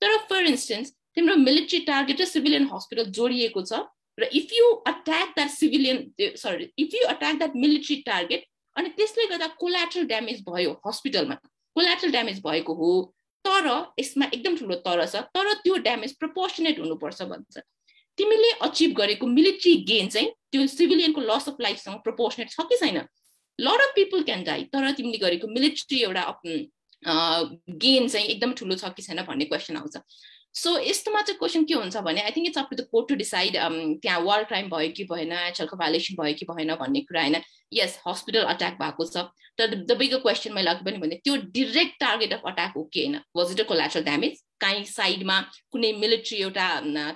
तर फर इन्स्टेन्स तिम्रो मिलिट्री टार्गेट र सिभिलियन हस्पिटल जोडिएको छ र if you attack that civilian sorry if you attack that military target अनि त्यसले गर्दा कोलाट्रल ड्यामेज भयो हस्पिटलमा कोलाट्रल ड्यामेज भएको हो तर यसमा एकदम ठुलो तर छ तर त्यो ड्यामेज प्रपोर्सनेट हुनुपर्छ भन्छ। तिमीले अचिभ गरेको मिलिट्री गेन चाहिँ त्यो सिभिलियनको लस अफ लाइफसँग प्रपोर्सनेट छ कि छैन? Lot of people can die तर तिमीले गरेको मिलिट्री एउटा गेन चाहिँ एकदम ठुलो छ कि छैन भन्ने क्वेसन आउँछ। सो यस्तोमा चाहिँ क्वेसन के हुन्छ भने I think it's up to the court to decide त्यहाँ वार क्राइम भयो कि भएन एचएलको भाइलेसन भयो कि भएन भन्ने कुरा होइन। यस हस्पिटल अट्याक भएको छ। तर द बिगर क्वेसन मैले अघि पनि भने त्यो डिरेक्ट टार्गेट अफ अट्याक हो कि होइन? Was it a collateral damage काहीँ साइडमा कुनै मिलिट्री एउटा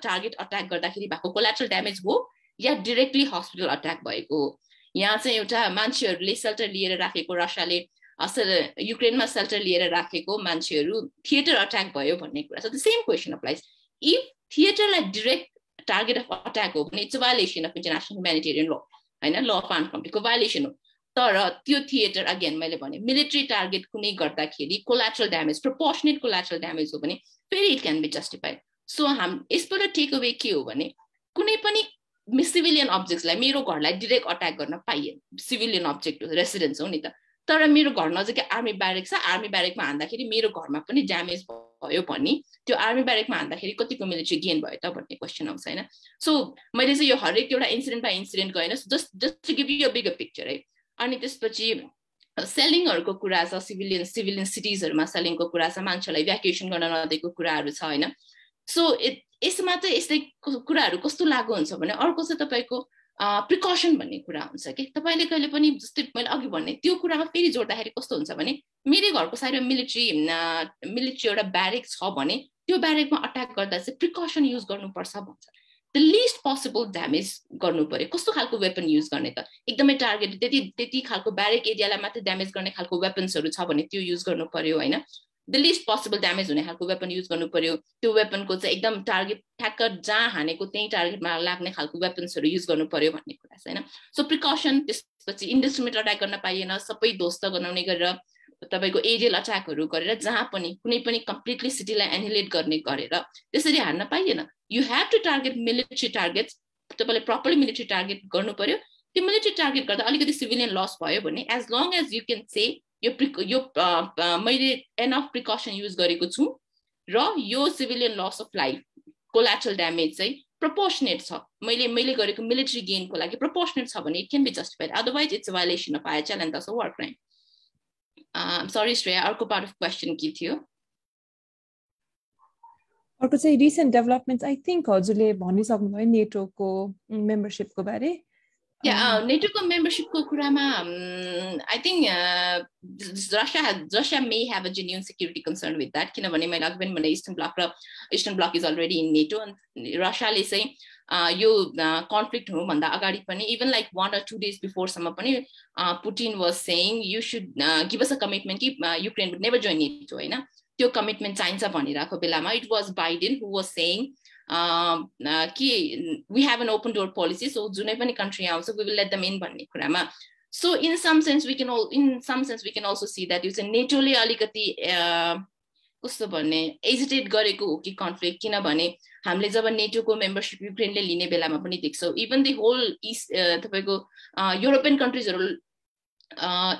टार्गेट अट्याक गर्दाखेरि भएको कोलाट्रल ड्यामेज हो या डिरेक्टली हस्पिटल अट्याक भएको हो? यहाँ चाहिँ एउटा मान्छेहरूले सेल्टर लिएर राखेको रसियाले असल युक्रेनमा सेल्टर लिएर राखेको मान्छेहरू थिएटर अट्याक भयो भन्ने कुरा छ। The same question applies if थिएटरलाई direct target of attack हो भने it's violation of international humanitarian law होइन? ल अफ आर्म कम्पनीको भाइलेसन हो। तर त्यो थिएटर अगेन मैले भने मिलिट्री टार्गेट कुनै गर्दाखेरि collateral damage proportionate collateral damage हो भने फेरि it can be justified so हाम यसबाट टेक अवे के हो भने कुनै पनि सिभिलियन अब्जेक्ट्सलाई मेरो घरलाई डिरेक्ट अट्याक गर्न पाइएन। सिभिलियन अब्जेक्ट हो रेसिडेन्स हो नि त। तर मेरो घर नजिकै आर्मी ब्यारेक छ आर्मी ब्यारेकमा हान्दाखेरि मेरो घरमा पनि ड्यामेज भयो भने त्यो आर्मी ब्यारेकमा हान्दाखेरि कतिको मिलिट्री गेन भयो त भन्ने क्वेसन आउँछ होइन? सो मैले चाहिँ यो हरेक एउटा इन्सिडेन्ट बाई इन्सिडेन्ट गएन just just to give you bigger picture है अनि त्यसपछि सेलिङहरूको कुरा छ सिभिलियन सिभिलियन सिटिजहरूमा सेलिङको कुरा छ मान्छेलाई भ्याकेसन गर्न नदिएको कुराहरू छ होइन? सो यसमा चाहिँ यस्तै कुराहरू कस्तो लागु हुन्छ भने अर्को चाहिँ तपाईँको प्रिकसन भन्ने कुरा हुन्छ कि? तपाईँले कहिले पनि जस्तै मैले अघि भन्ने त्यो कुरामा फेरि जोड्दाखेरि कस्तो हुन्छ भने मेरै घरको साइडमा मिलिट्री मिलिट्री एउटा ब्यारेक छ भने त्यो ब्यारेकमा अट्याक गर्दा चाहिँ प्रिकसन युज गर्नुपर्छ भन्छ। द लिस्ट पोसिबल ड्यामेज गर्नु पऱ्यो। कस्तो खालको वेपन युज गर्ने त? एकदमै टार्गेट त्यति त्यति खालको ब्यारेक एरियालाई मात्रै ड्यामेज गर्ने खालको वेपन्सहरू छ भने त्यो युज गर्नु पऱ्यो होइन? द लिस्ट पोसिबल ड्यामेज हुने खालको वेपन युज गर्नु पर्यो। त्यो वेपनको चाहिँ एकदम टार्गेट ठ्याक्क जहाँ हानेको त्यही टार्गेटमा लाग्ने खालको वेपन्सहरू युज गर्नु पर्यो भन्ने कुरा छ होइन? सो प्रिकसन त्यसपछि इन्डस्ट्रिमेट अट्याक गर्न पाइएन सबै ध्वस्त गराउने गरेर तपाईँको एरियल अट्याकहरू गरेर जहाँ पनि कुनै पनि कम्प्लिटली सिटीलाई एनिलेट गर्ने गरेर त्यसरी हान्न पाइएन। You have to target military target तपाईँले प्रपरली मिलिट्री टार्गेट गर्नु पर्यो। त्यो मिलिट्री टार्गेट गर्दा अलिकति सिभिलियन लस भयो भने as long as you can say यो प्रिक यो मैले एनफ प्रिकसन युज गरेको छु र यो civilian loss of life collateral damage चाहिँ प्रपोर्सनेट छ। मैले मैले गरेको मिलिट्री गेनको लागि प्रपोर्सनेट छ भने it can be justified otherwise it's violation of IHL and this work crime sorry Shreya अर्को पार्ट अफ क्वेसन के थियो? अर्को चाहिँ रिसेन्ट डेभलपमेन्ट्स आई थिङ्क हजुरले भनिसक्नुभयो नेटोको मेम्बरसिपको बारे। Yeah, NATOको मेम्बरसिपको कुरामा I think Russia Russia may have a genuine security concern with that किनभने मैले अघि पनि भने इस्टर्न ब्लक र eastern bloc is already in NATO रसियाले चाहिँ यो कन्फ्लिक्ट हुनुभन्दा अगाडि पनि even like one or two days बिफोरसम्म पनि Putin was saying you should give us a commitment कि Ukraine would never join NATO होइन त्यो कमिटमेन्ट चाहिन्छ भनिरहेको बेलामा it was Biden who was saying कि we have an open door policy so जुनै पनि कन्ट्री आउँछ we will let them in भन्ने कुरामा so in some sense we can in some sense we can also see that you चाहिँ नेटोले अलिकति कस्तो भन्ने एजिटेट गरेको हो कि कन्फ्लिक्ट किनभने हामीले जब नेटोको मेम्बरसिप युक्रेनले लिने बेलामा पनि देख्छौँ इभन दि होल इस्ट तपाईँको युरोपियन कन्ट्रिजहरू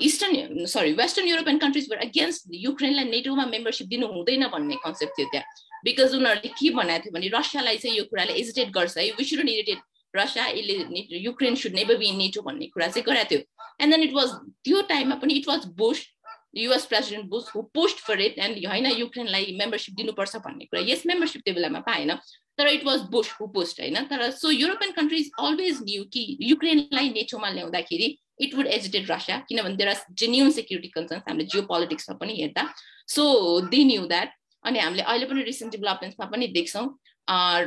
इस्टर्न सरी वेस्टर्न युरोपियन कन्ट्रिजबाट अगेन्स्ट युक्रेनलाई नेटोमा मेम्बरसिप दिनु हुँदैन भन्ने कन्सेप्ट थियो त्यहाँ बिकज उनीहरूले के भनेको थियो भने रसियालाई चाहिँ यो कुराले एजिटेट गर्छ। है विस सुड इरिटेट रसिया यसले Ukraine should never be NATO भन्ने कुरा चाहिँ गराएको थियो। एन्ड देन इट वाज त्यो टाइममा पनि it was Bush US president Bush who post for it and होइन युक्रेनलाई मेम्बरसिप दिनुपर्छ भन्ने कुरा। यस मेम्बरसिप त्यो बेलामा पाएन तर इट वाज बुस हु पोस्ट होइन? तर so European countries always knew कि युक्रेनलाई नेचोमा ल्याउँदाखेरि इट वुड एजिटेड रसिया किनभने there are genuine security concerns हामीले जियो पोलिटिक्समा पनि हेर्दा। सो दे न्यू द्याट अनि हामीले अहिले पनि रिसेन्ट डेभलपमेन्ट्समा पनि देख्छौँ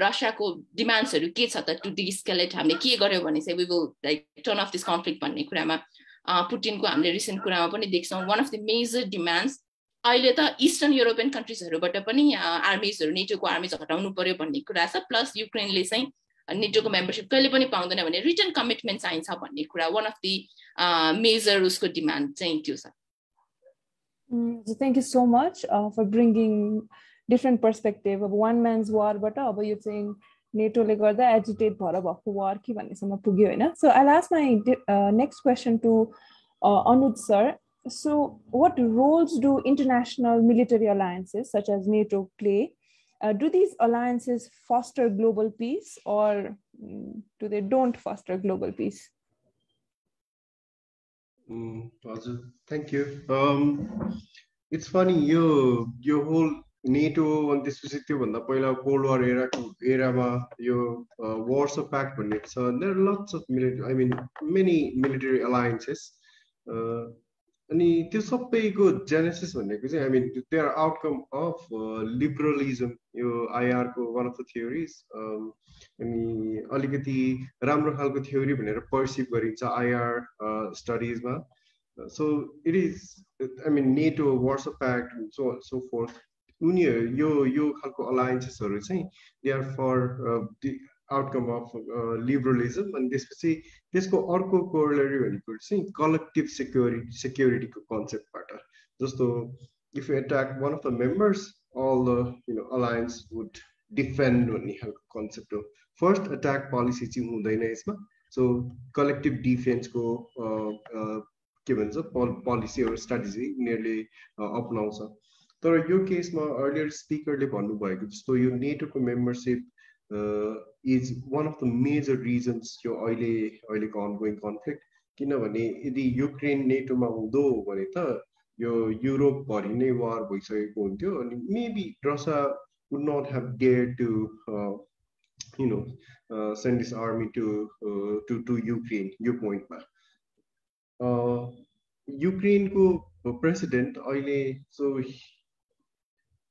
रसियाको डिमान्ड्सहरू के छ त टु डिस्केलेट हामीले के गर्यो भने चाहिँ we will like turn of this conflict भन्ने कुरामा पुटिनको हामीले रिसेन्ट कुरामा पनि देख्छौँ। One of the major demands अहिले त इस्टर्न युरोपियन कन्ट्रिजहरूबाट पनि आर्मिजहरू नेटोको आर्मिज हटाउनु पर्यो भन्ने कुरा छ प्लस युक्रेनले चाहिँ नेटोको मेम्बरसिप कहिले पनि पाउँदैन भने रिटर्न कमिटमेन्ट चाहिन्छ भन्ने कुरा वान अफ दि मेजर उसको डिमान्ड चाहिँ त्यो छ। Thank you so much for bringing different perspective अब वान म्यान्स वारबाट अब यो चाहिँ नेटोले गर्दा एजिटेट भएर भएको वार कि भन्नेसम्म पुग्यो होइन so I last my next question to Anuj sir so what roles do international military alliances such as nato play uh, do these alliances foster global peace or um, do they don't foster global peace mm, thank you. Um, it's funny you your whole NATO अनि त्यसपछि त्योभन्दा पहिला कोल्ड वार एराको एरामा यो वार्स अफ प्याक्ट भन्ने छ there lots of military I mean many military alliances अनि त्यो सबैको जेनेसिस भनेको चाहिँ I mean they are outcome of liberalism यो आइआरको वान अफ द थियोरिज अनि अलिकति राम्रो खालको थ्योरी भनेर पर्सिभ गरिन्छ IR स्टडिजमा so it is I mean NATO Warsaw pact so so forth उनीहरू यो यो खालको अलायन्सेसहरू चाहिँ they are for outcome of liberalism अनि त्यसपछि त्यसको अर्को कोरलरी भनेको चाहिँ कलेक्टिभ सेक्युरिटी सेक्युरिटीको कन्सेप्टबाट जस्तो if you attack one of the members all the you know alliance would defend भन्ने खालको कन्सेप्ट हो फर्स्ट एट्याक पोलिसी चाहिँ हुँदैन यसमा सो कलेक्टिभ डिफेन्सको के भन्छ पोलिसीहरू स्ट्राटेजी उनीहरूले अप्नाउँछ तर यो केसमा अर्लियर स्पिकरले भन्नुभएको जस्तो यो नेटोको membership is one of the major reasons यो अहिले अहिलेको अनगोइङ कन्फ्लिक्ट किनभने यदि युक्रेन नेटोमा हुँदो भने त यो युरोपभरि नै वार भइसकेको हुन्थ्यो अनि maybe Russia would not have dare to you know send this army to to to Ukraine यो पोइन्टमा युक्रेनको प्रेसिडेन्ट अहिले सो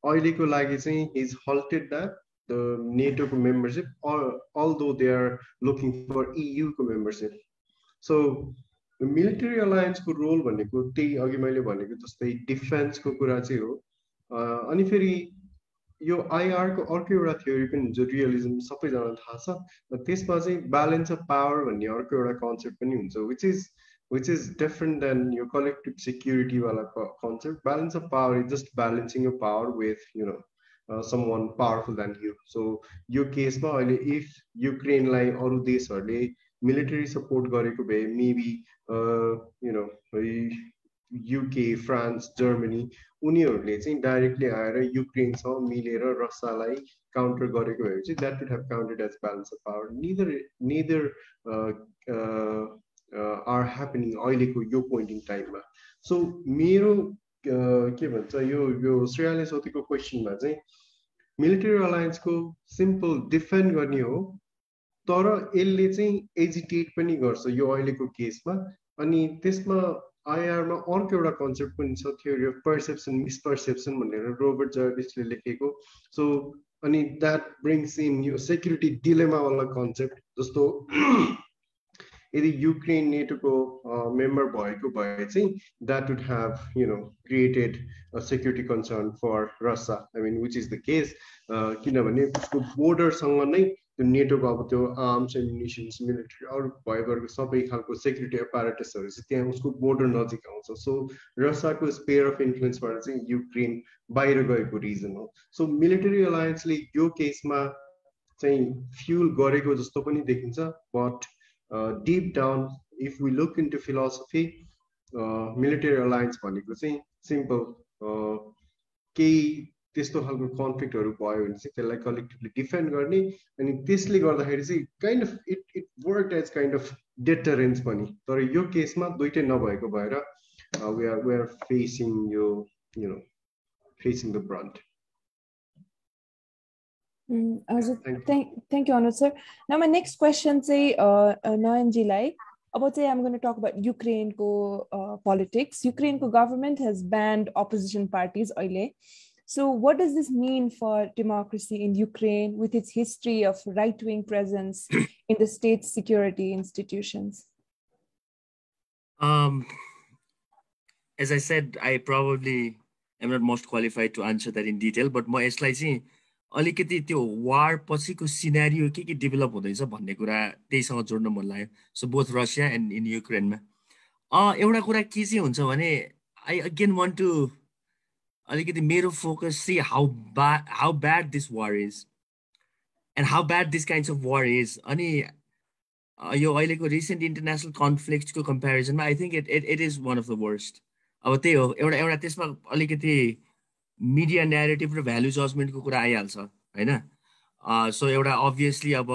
अहिलेको लागि चाहिँ his halted that the नेटोको membership although they are looking for इयुको membership so military अलायन्सको रोल भनेको त्यही अघि मैले भनेको जस्तै डिफेन्सको कुरा चाहिँ हो। अनि फेरि यो आइआरको अर्को एउटा थ्योरी पनि हुन्छ रियलिजम सबैजनालाई थाहा छ। त्यसमा चाहिँ ब्यालेन्स अफ पावर भन्ने अर्को एउटा कन्सेप्ट पनि हुन्छ which is which is different than your collective security wala concept. Balance of power is just balancing your power with, you know, uh, someone powerful than you. So your case ma if Ukraine like अरू देशहरूले military support गरेको भए maybe uh, you know UK, France, Germany उनीहरूले चाहिँ डाइरेक्टली आएर युक्रेनसँग मिलेर रसियालाई काउन्टर गरेको भए चाहिँ that would have counted as balance of power neither neither are happening अहिलेको यो पोइन्ट इन टाइममा सो मेरो के भन्छ यो यो श्रेयाले सोधेको क्वेसनमा चाहिँ मिलिटरी अलायन्सको सिम्पल डिफेन्ड गर्ने हो तर यसले चाहिँ एजिटेट पनि गर्छ यो अहिलेको केसमा। अनि त्यसमा आइआरमा अर्को एउटा कन्सेप्ट पनि छ थ्योरी अफ पर्सेप्सन मिसपर्सेप्सन भनेर रोबर्ट जर्भिसले लेखेको। सो अनि द्याट ब्रिङ्स इन यो सेक्युरिटी डिलेमावाला कन्सेप्ट जस्तो यदि युक्रेन नेटोको मेम्बर भएको भए चाहिँ that would have you know created security concern for Russia I mean which is the case किनभने उसको बोर्डरसँग नै त्यो नेटोको अब त्यो आर्म्स एम्युनिसन्स मिलिट्री अरू भएकोहरूको सबै खालको सेक्युरिटी एपारेटसहरू चाहिँ त्यहाँ उसको बोर्डर नजिक आउँछ। सो रसियाको स्पेयर अफ इन्फ्लुएन्सबाट चाहिँ युक्रेन बाहिर गएको रिजन हो। सो मिलिटरी अलायन्सले यो केसमा चाहिँ फ्युल गरेको जस्तो पनि देखिन्छ but deep down, if we look into philosophy, uh, military alliance भनेको चाहिँ सिम्पल uh, केही त्यस्तो खालको कन्फ्लिक्टहरू भयो भने चाहिँ त्यसलाई कलेक्टिभली डिफेन्ड गर्ने अनि त्यसले गर्दाखेरि चाहिँ kind of it it work as kind of deterrence पनि तर यो केसमा दुइटै नभएको भएर uh, we are we are facing you you know facing the Mm, also, thank, thank, you, Anuj sir. Now, my next question, say, uh, uh, July. About say I'm going to talk about Ukraine co uh, politics. Ukraine government has banned opposition parties, Oile. So, what does this mean for democracy in Ukraine with its history of right wing presence (clears throat) in the state security institutions? Um, as I said, I probably am not most qualified to answer that in detail, but more slightly. अलिकति त्यो वार पछिको सिनेरियो के के डेभलप हुँदैछ भन्ने कुरा त्यहीसँग जोड्न मन लाग्यो। So both Russia and in युक्रेनमा एउटा कुरा के चाहिँ हुन्छ भने आई अगेन वान्ट टु अलिकति मेरो फोकस सी हाउ बा how bad this war is and how bad this kinds of war is अनि यो अहिलेको रिसेन्ट इन्टरनेसनल कन्फ्लिक्टको कम्पेरिजनमा I think it it it is one of the worst अब त्यही हो एउटा एउटा त्यसमा अलिकति मिडिया नेरेटिभ र भ्यालु जजमेन्टको कुरा आइहाल्छ होइन? सो एउटा अभियसली अब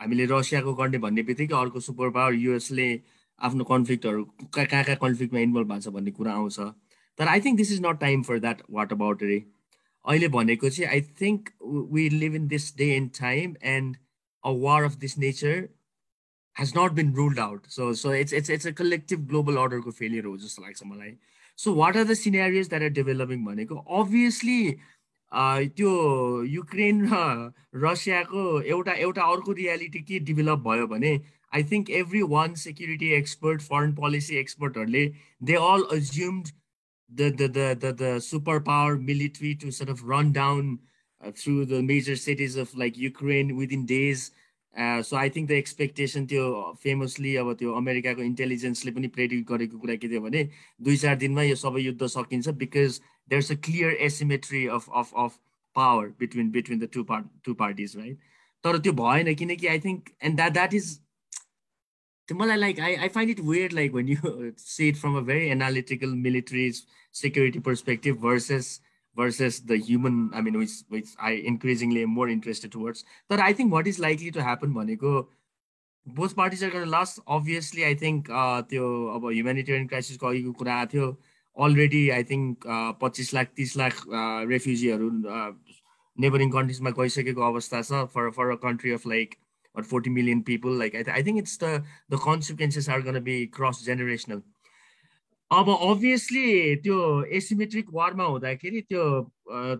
हामीले रसियाको गर्ने भन्ने बित्तिकै अर्को सुपर पावर युएसले आफ्नो कन्फ्लिक्टहरू कहाँ कहाँ कन्फ्लिक्टमा इन्भल्भ भएको छ भन्ने कुरा आउँछ। तर I think this is not time for that what about रे अहिले भनेको चाहिँ I think we live in this day and time and a war of this nature has not been ruled out so so it's it's it's a collective global अर्डरको फेलियर हो जस्तो लाग्छ मलाई। So what are the scenarios that are developing भनेको अभियसली त्यो युक्रेन र रसियाको एउटा एउटा अर्को रियालिटी के डेभलप भयो भने I think every one security expert foreign policy एक्सपर्टहरूले they all assumed the the the the, the superpower military to sort of run down uh, through the major cities of like Ukraine within days. So I think the expectation त्यो फेमसली अब त्यो अमेरिकाको इन्टेलिजेन्सले पनि प्रेडिक्ट गरेको कुरा के थियो भने दुई चार दिनमा यो सबै युद्ध सकिन्छ because there is a clear asymmetry of of of power between between the two part two parties right तर त्यो भएन किनकि I think and that that is त्यो मलाई like I I find it where like when you see it from a very analytical military security perspective versus versus the human, I mean, which, which I increasingly am more interested towards. But I think what is likely to happen, Maniko, both parties are going to last. Obviously, I think uh, त्यो अब ह्युमेनिटेरियन क्राइसिसको अघिको कुरा आएको थियो अलरेडी आई थिङ्क पच्चिस लाख तिस लाख रेफ्युजीहरू नेबरिङ कन्ट्रिजमा गइसकेको अवस्था छ for for a country of like forty million people like I think it's the the consequences are gonna be cross generational अब अभियसली त्यो एसिमेट्रिक वारमा हुँदाखेरि त्यो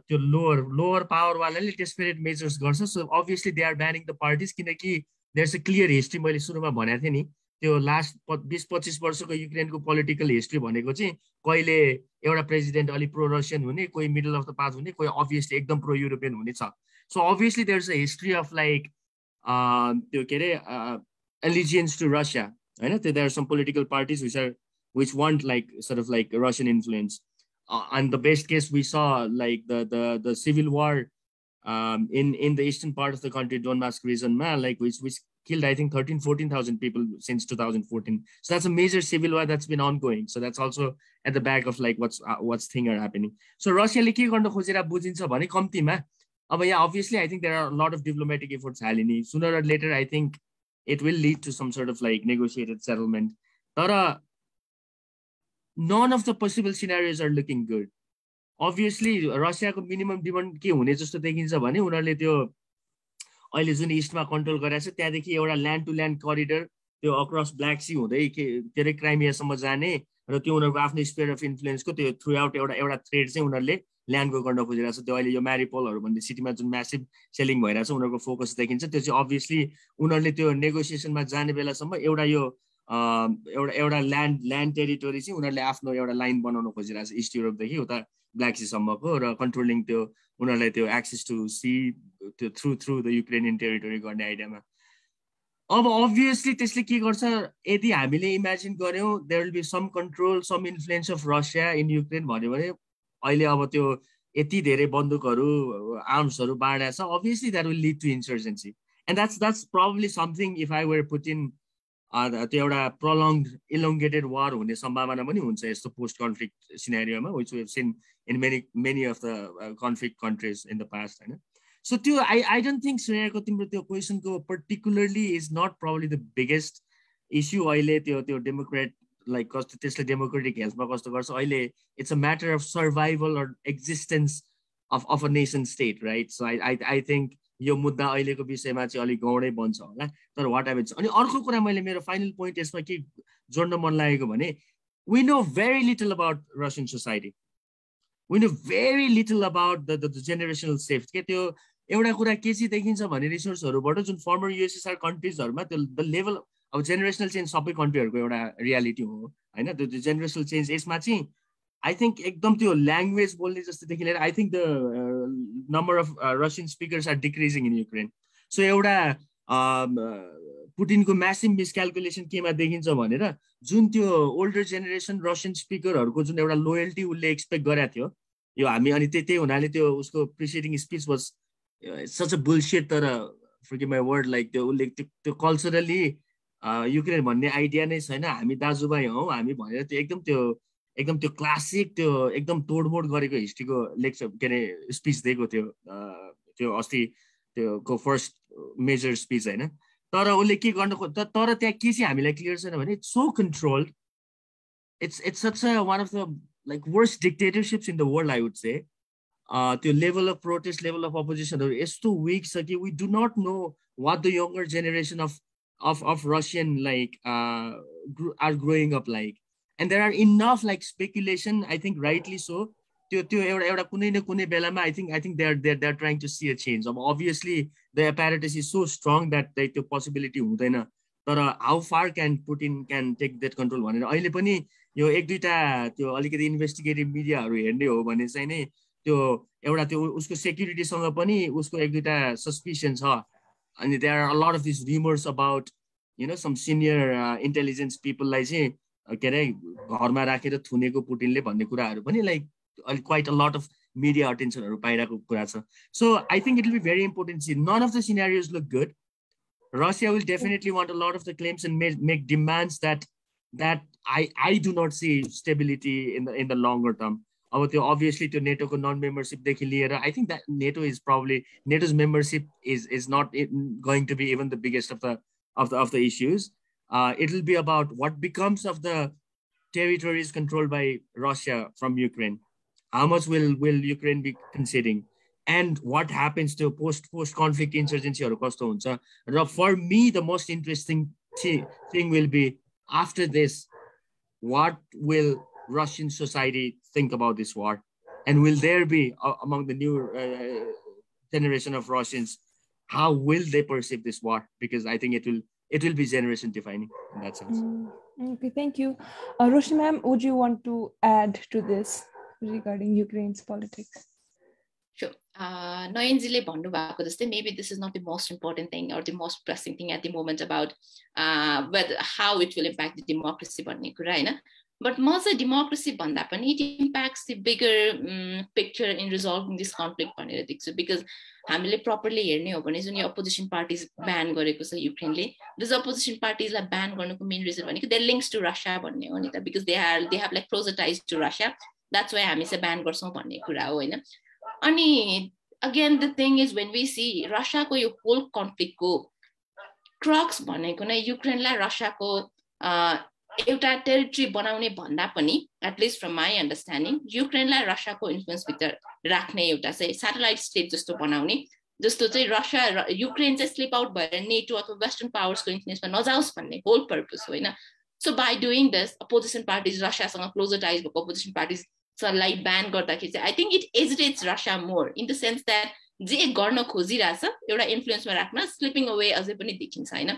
त्यो लोवर लोवर पावरवालाले डेस्पेरेट मेजर्स गर्छ। So obviously they are banning the parties किनकि देयर अ क्लियर हिस्ट्री मैले सुरुमा भनेको थिएँ नि। त्यो लास्ट बिस पच्चिस वर्षको युक्रेनको पोलिटिकल हिस्ट्री भनेको चाहिँ कहिले एउटा प्रेसिडेन्ट अलिक प्रो रसियन हुने कोही मिडल अफ द पाथ हुने कोही अभियसली एकदम प्रो युरोपियन हुने छ। So obviously there is a history of like त्यो के अरे एलिजियन्स टु रसिया होइन? त्यो there some political parties which are which want like sort of like Russian influence. Uh, and the best case we saw like the the the civil war um, in in the eastern part of the country, Donbass region, man, like which which killed I think 13, 14,000 people since 2014. So that's a major civil war that's been ongoing. So that's also at the back of like what's uh, what's thing are happening. So Russia के गर्न खोजेर बुझिन्छ भने कम्तीमा अब यहाँ obviously I think there are a lot of diplomatic efforts हालिने sooner or later I think it will lead to some sort of like negotiated settlement. तर None of the possible scenarios are looking good obviously रसियाको minimum demand के हुने जस्तो देखिन्छ भने उनीहरूले त्यो अहिले जुन इस्टमा कन्ट्रोल गरेको छ त्यहाँदेखि एउटा ल्यान्ड टु ल्यान्ड करिडर त्यो अक्रस ब्ल्याक सी हुँदै के के अरे क्राइमियासम्म जाने र त्यो उनीहरूको आफ्नो स्पेयर अफ इन्फ्लुएन्सको त्यो थ्रु आउट एउटा एउटा थ्रेड चाहिँ उनीहरूले ल्यान्डको गर्न खोजिरहेको छ। त्यो अहिले यो म्यारिपोलहरू भन्ने सिटीमा जुन म्यासिभ सेलिङ भइरहेको छ उनीहरूको फोकस देखिन्छ। त्यो चाहिँ अभियसली उनीहरूले त्यो नेगोसिएसनमा जाने बेलासम्म एउटा यो एउटा एउटा ल्यान्ड ल्यान्ड टेरिटोरी चाहिँ उनीहरूले आफ्नो एउटा लाइन बनाउन खोजिरहेको छ इस्ट युरोपदेखि उता ब्ल्याक सीसम्मको र कन्ट्रोलिङ त्यो उनीहरूलाई त्यो एक्सेस टु सी त्यो through through the Ukrainian territory गर्ने आइडियामा अब अभियसली त्यसले के गर्छ यदि हामीले इमेजिन गऱ्यौँ there will be some control some influence of Russia in Ukraine भन्यो भने अहिले अब त्यो यति धेरै बन्दुकहरू आर्म्सहरू बाँडेको छ obviously that will lead to insurgency and that's that's probably something if I were put in त्यो एउटा प्रलङ इलोङ्गेटेड वार हुने सम्भावना पनि हुन्छ यस्तो post conflict सिनेरियोमा which we seen in many many of the conflict countries in the past होइन? सो त्यो आई आई डोन्ट थिङ्क श्रेयाको तिम्रो त्यो क्वेसनको particularly is not probably the biggest issue अहिले त्यो त्यो डेमोक्रेट लाइक कस्तो त्यसले डेमोक्रेटिक हेल्थमा कस्तो गर्छ? अहिले it's a matter of survival or existence of of a nation state right so I I I think यो मुद्दा अहिलेको विषयमा चाहिँ अलिक गौडै बन्छ होला तर वाट एभर अनि अर्को कुरा मैले मेरो फाइनल पोइन्ट यसमा के जोड्न मन लागेको भने we know very little about Russian society we know very little about the the generational shift के त्यो एउटा कुरा के चाहिँ देखिन्छ भने रिसोर्सहरूबाट जुन फर्मर युएसएसआर कन्ट्रिजहरूमा त्यो द लेभल अब जेनेरेसनल चेन्ज सबै कन्ट्रीहरूको एउटा रियालिटी हो होइन? त्यो जेनेरेसनल चेन्ज यसमा चाहिँ आई थिङ्क एकदम त्यो ल्याङ्ग्वेज बोल्ने जस्तोदेखि लिएर I think the number of Russian speakers are decreasing in Ukraine so एउटा पुटिनको म्यासिभ मिसक्यालकुलेसन केमा देखिन्छ भनेर जुन त्यो ओल्डर जेनेरेसन रसियन स्पिकरहरूको जुन एउटा लोयल्टी उसले एक्सपेक्ट गरेको थियो यो हामी अनि त्यही त्यही हुनाले त्यो उसको preceding speech was such a bullshit तर फर्के माई वर्ड लाइक त्यो उसले त्यो त्यो कल्चरली युक्रेन भन्ने आइडिया नै छैन. हामी दाजुभाइ हौ हामी भनेर त्यो एकदम त्यो एकदम त्यो क्लासिक त्यो एकदम तोडमोड गरेको हिस्ट्रीको लेक्चर के अरे स्पिच दिएको थियो त्यो अस्ति त्यो फर्स्ट मेजर स्पिच होइन? तर उसले के गर्नु तर त्यहाँ के चाहिँ हामीलाई क्लियर छैन भने so controlled it's it's such one of the like worst dictatorships in the world I would say त्यो level of protest level of अपोजिसनहरू यस्तो विक छ कि we do not know what the younger generation of of of Russian like are growing up like and there are enough like speculation I think rightly so त्यो त्यो एउटा एउटा कुनै न कुनै बेलामा I think I think there there there trying to see a change अब obviously the apparatus is so strong that like त्यो पोसिबिलिटी हुँदैन. तर how far can Putin can take that control भनेर अहिले पनि यो एक दुईवटा त्यो अलिकति इन्भेस्टिगेटिभ मिडियाहरू हेर्ने हो भने चाहिँ नै त्यो एउटा त्यो उसको सेक्युरिटीसँग पनि उसको एक दुईवटा सस्पिसन छ। अनि there are lot of this rumours about you know some senior intelligence पिपललाई चाहिँ के अरे घरमा राखेर थुनेको पुटिनले भन्ने कुराहरू पनि लाइक अलिक quite a lot of media अटेन्सनहरू पाइरहेको कुरा छ। So I think it will be very important see none of the scenarios look good Russia will definitely want a lot of the claims and make, make demands that that I I do not see stability in the in the longer term. अब त्यो अभियसली त्यो नेटोको नन मेम्बरसिपदेखि लिएर I think that NATO is probably NATO's membership is is not going to be even the biggest of the of the of the issues Uh, it'll be about what becomes of the territories controlled by Russia from Ukraine. How much will, will Ukraine be conceding? And what happens to post post conflict insurgency or costo For me, the most interesting th- thing will be after this, what will Russian society think about this war? And will there be uh, among the new uh, generation of Russians, how will they perceive this war? Because I think it will it will be generation defining in that sense. Mm, okay, thank you. Uh, Roshi ma'am, would you want to add to this regarding Ukraine's politics? Sure. Uh, नयनजीले भन्नुभएको जस्तै maybe this is not the most important thing or the most pressing thing at the moment about uh, whether how it will impact the democracy भन्ने कुरा होइन बट म चाहिँ डेमोक्रेसी भन्दा पनि it impacts the bigger picture in resolving this conflict भनेर देख्छु। बिकज हामीले प्रपरली हेर्ने हो भने जुन यो अपोजिसन पार्टिज ब्यान गरेको छ युक्रेनले दिस अपोजिसन पार्टिजलाई ब्यान गर्नुको मेन रिजन भनेको दे लिङ्क्स टु रसिया भन्ने हो नि त। Because they are they have like proximities to Russia that's why हामी चाहिँ ब्यान गर्छौँ भन्ने कुरा हो होइन। अनि again the thing is when we see रसियाको यो होल कन्फ्लिक्टको ट्रक्स भनेको नै युक्रेनलाई रसियाको एउटा टेरिटरी बनाउने भन्दा पनि at least from my understanding युक्रेनलाई रसियाको इन्फ्लुएन्सभित्र राख्ने एउटा चाहिँ सेटेलाइट स्टेट जस्तो बनाउने जस्तो चाहिँ रसिया युक्रेन चाहिँ स्लिप आउट भएर नेटो अथवा वेस्टर्न पावर्सको इन्फ्लुएन्समा नजाओस् भन्ने होल पर्पज होइन? So by doing this opposition parties रसियासँग closer ties भएको अपोजिसन पार्टिजलाई ब्यान गर्दाखेरि चाहिँ I think it agitates Russia more in the sense that जे गर्न खोजिरहेछ एउटा इन्फ्लुएन्समा राख्न स्लिपिङ अवे अझै पनि देखिन्छ होइन?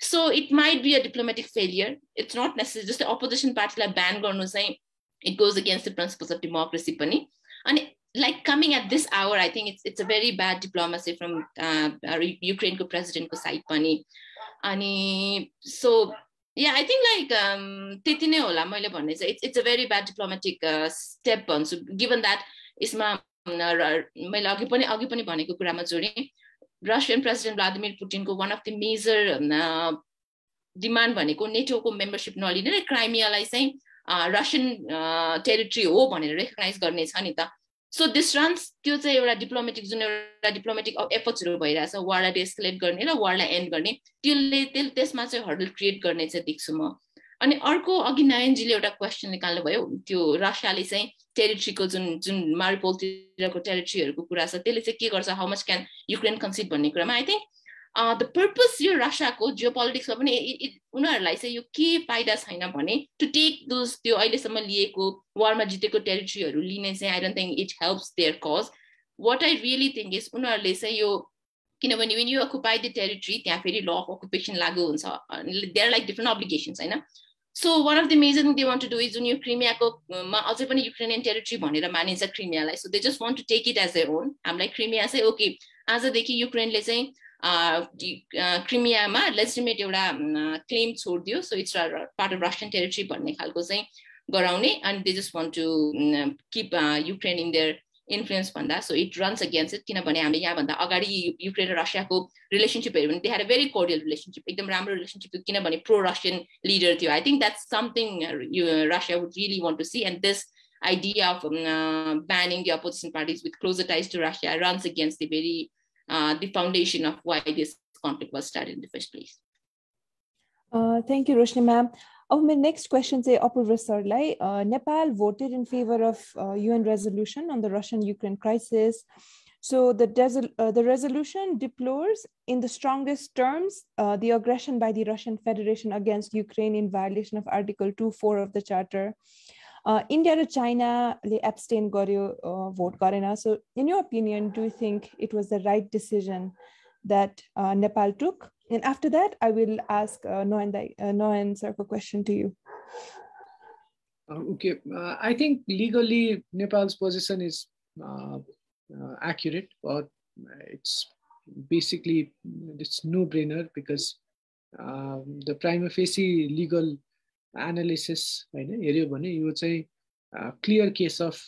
so it might be a diplomatic failure. It's not necessarily just the opposition party like ban garnu saying it goes against the principles of democracy pani. And like coming at this hour, I think it's it's a very bad diplomacy from uh, Ukraine president side pani. And so yeah, I think like um त्यति नै होला मैले भन्ने चाहिँ it's it's a very bad diplomatic step भन्छु गिभन द्याट यसमा मैले अघि पनि अघि पनि भनेको कुरामा जोडेँ Russian president Vladimir पुटिनको one of the major demand भनेको नेटोको मेम्बरसिप नलिने र क्राइमियालाई चाहिँ रसियन टेरिटरी हो भनेर रेकगनाइज गर्ने छ नि त। सो दिस रन्स त्यो चाहिँ एउटा डिप्लोमेटिक जुन एउटा डिप्लोमेटिक एफर्ट्सहरू भइरहेछ वारलाई डिस्कलेट गर्ने र वारलाई एन्ड गर्ने त्यसले त्यसमा चाहिँ हर्डल क्रिएट गर्ने चाहिँ देख्छु म। अनि अर्को अघि नयनजीले एउटा क्वेसन निकाल्नु भयो त्यो रसियाले चाहिँ टेरिटरीको जुन जुन मारिपोलतिरको टेरिटरीहरूको कुरा छ त्यसले चाहिँ के गर्छ? How much can Ukraine concede भन्ने कुरामा? आई थिङ्क द पर्पज यो रसियाको जियो पोलिटिक्समा पनि उनीहरूलाई चाहिँ यो के फाइदा छैन भने टु टेक दोज त्यो अहिलेसम्म लिएको वारमा जितेको टेरिटरीहरू लिने चाहिँ I don't think it helps there cause what I really think is उनीहरूले चाहिँ यो किनभने when you occupy the territory त्यहाँ फेरि ल अफ अकुपेसन लागु हुन्छ। देयर लाइक डिफ्रेन्ट अब्लिगेसन्स होइन? So one of the major thing they want to do is जुन यो क्रिमियाको मा अझै पनि युक्रेनियन टेरिटरी भनेर मानिन्छ क्रिमियालाई so they just want to take it as a own हामीलाई क्रिमिया चाहिँ ओके आजदेखि युक्रेनले चाहिँ क्रिमियामा लेजिटिमेट एउटा क्लेम छोडिदियो so it's part of Russian territory भन्ने खालको चाहिँ गराउने अनि they just want to keep Ukraine in there influence भन्दा so it runs against it किनभने हामीले यहाँभन्दा अगाडि युक्रेन र रसियाको रिलेसनसिप हेऱ्यो भने they had a very cordial relationship एकदम राम्रो रिलेसनसिप थियो किनभने प्रो रसियन लिडर थियो I think that's something Russia would really want to see and this idea of um, uh, banning the opposition parties with closer ties to Russia runs against the very uh, the foundation of why this conflict was started in the first place. Uh, thank you, Roshni ma'am. Oh, my next question is Apurva Sarlai. Uh, Nepal voted in favor of uh, UN resolution on the Russian-Ukraine crisis. So the, uh, the resolution deplores in the strongest terms uh, the aggression by the Russian Federation against Ukraine in violation of Article 2.4 of the Charter. India र चाइनाले एब्सटेन गर्यो भोट गरेन so in you opinion do think it was the right decision That Nepal took And after that, I will ask uh, Noan, uh, Noan sir for question to you. Uh, okay, uh, I think legally Nepal's position is uh, uh, accurate, but it's basically it's no-brainer because um, the prima facie legal analysis होइन हेऱ्यो भने यो चाहिँ क्लियर केस अफ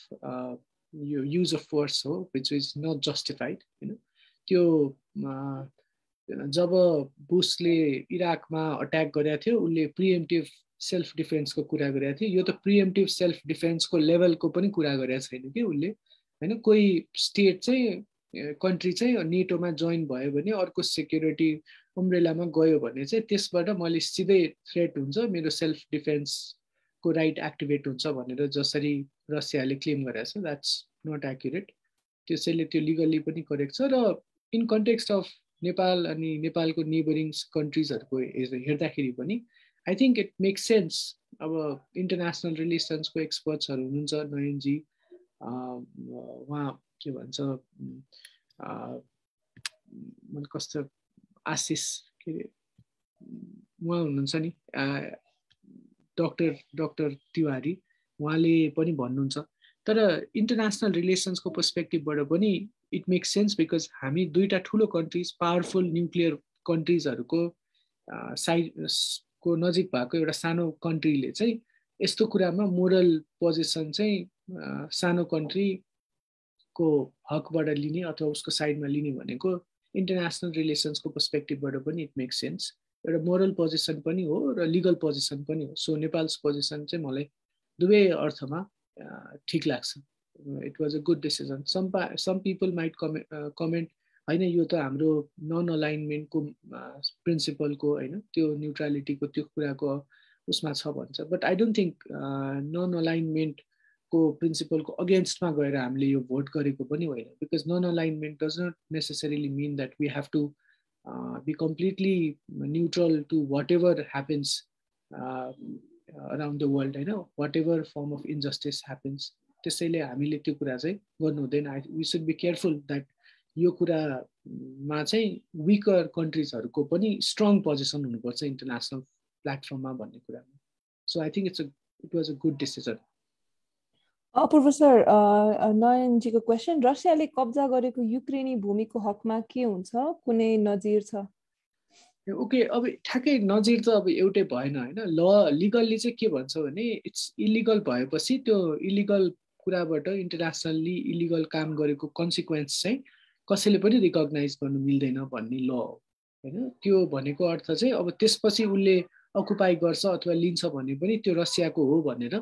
यो युज अफ फोर्स हो विच इज नट जस्टिफाइड होइन त्यो जब बुसले इराकमा अट्याक गरेको थियो उसले प्रिएम्टिभ सेल्फ डिफेन्सको कुरा गरेको थियो। यो त प्रिएम्टिभ सेल्फ डिफेन्सको लेभलको पनि कुरा गरेको छैन कि उसले। होइन कोही स्टेट चाहिँ कन्ट्री चाहिँ नेटोमा जोइन भयो भने अर्को सेक्युरिटी उम्रेलामा गयो भने चाहिँ त्यसबाट मैले सिधै थ्रेट हुन्छ मेरो सेल्फ डिफेन्सको राइट एक्टिभेट हुन्छ भनेर जसरी रसियाले क्लेम गरेको छ। द्याट्स नट एक्युरेट त्यसैले त्यो लिगल्ली पनि करेक्ट छ र इन कन्टेक्स्ट अफ नेपाल अनि नेपालको नेबरिङ कन्ट्रिजहरूको हेर्दाखेरि पनि I think it makes sense अब इन्टरनेसनल रिलेसन्सको एक्सपर्ट्सहरू हुनुहुन्छ नयनजी उहाँ के भन्छ कस्तो आशिष के अरे उहाँ हुनुहुन्छ नि डक्टर डक्टर तिवारी उहाँले पनि भन्नुहुन्छ। तर इन्टरनेसनल रिलेसन्सको पर्सपेक्टिभबाट पनि इट मेक्स सेन्स बिकज हामी दुईवटा ठुलो कन्ट्रिज पावरफुल न्युक्लियर कन्ट्रिजहरूको साइडको नजिक भएको एउटा सानो कन्ट्रीले चाहिँ यस्तो कुरामा मोरल पोजिसन चाहिँ सानो कन्ट्रीको हकबाट लिने अथवा उसको साइडमा लिने भनेको इन्टरनेसनल रिलेसन्सको पर्सपेक्टिभबाट पनि इट मेक्स सेन्स एउटा मोरल पोजिसन पनि हो र लिगल पोजिसन पनि हो. सो नेपाल्स पोजिसन चाहिँ मलाई दुवै अर्थमा ठिक लाग्छ। It was a good decision some some people might कमे कमेन्ट होइन यो त हाम्रो नन अलाइनमेन्टको प्रिन्सिपलको होइन त्यो न्युट्रालिटीको त्यो कुराको उसमा छ भन्छ. But I don't think non alignment को प्रिन्सिपलको अगेन्स्टमा गएर हामीले यो भोट गरेको पनि होइन because non alignment does not necessarily mean that we have to be completely neutral to whatever happens around the world होइन whatever form of injustice happens त्यसैले हामीले त्यो कुरा चाहिँ गर्नु हुँदैन। We should be careful that यो कुरामा चाहिँ विकर कन्ट्रिजहरूको पनि स्ट्रङ पोजिसन हुनुपर्छ इन्टरनेसनल प्लेटफर्ममा भन्ने कुरामा। So I think it's a it was a good decision professor नयनजीको question रसियाले कब्जा गरेको युक्रेनी भूमिको हकमा के हुन्छ? कुनै नजिर छ? ओके अब ठ्याक्कै नजिर त अब एउटै भएन होइन? ल लिगल्ली चाहिँ के भन्छ भने इट्स इलिगल भएपछि त्यो इलिगल कुराबाट इन्टरनेसनल्ली इलिगल काम गरेको कन्सिक्वेन्स चाहिँ कसैले पनि रिकगनाइज गर्नु मिल्दैन भन्ने ल हो होइन? त्यो भनेको अर्थ चाहिँ अब त्यसपछि उसले अकुपाई गर्छ अथवा लिन्छ भने पनि त्यो रसियाको हो भनेर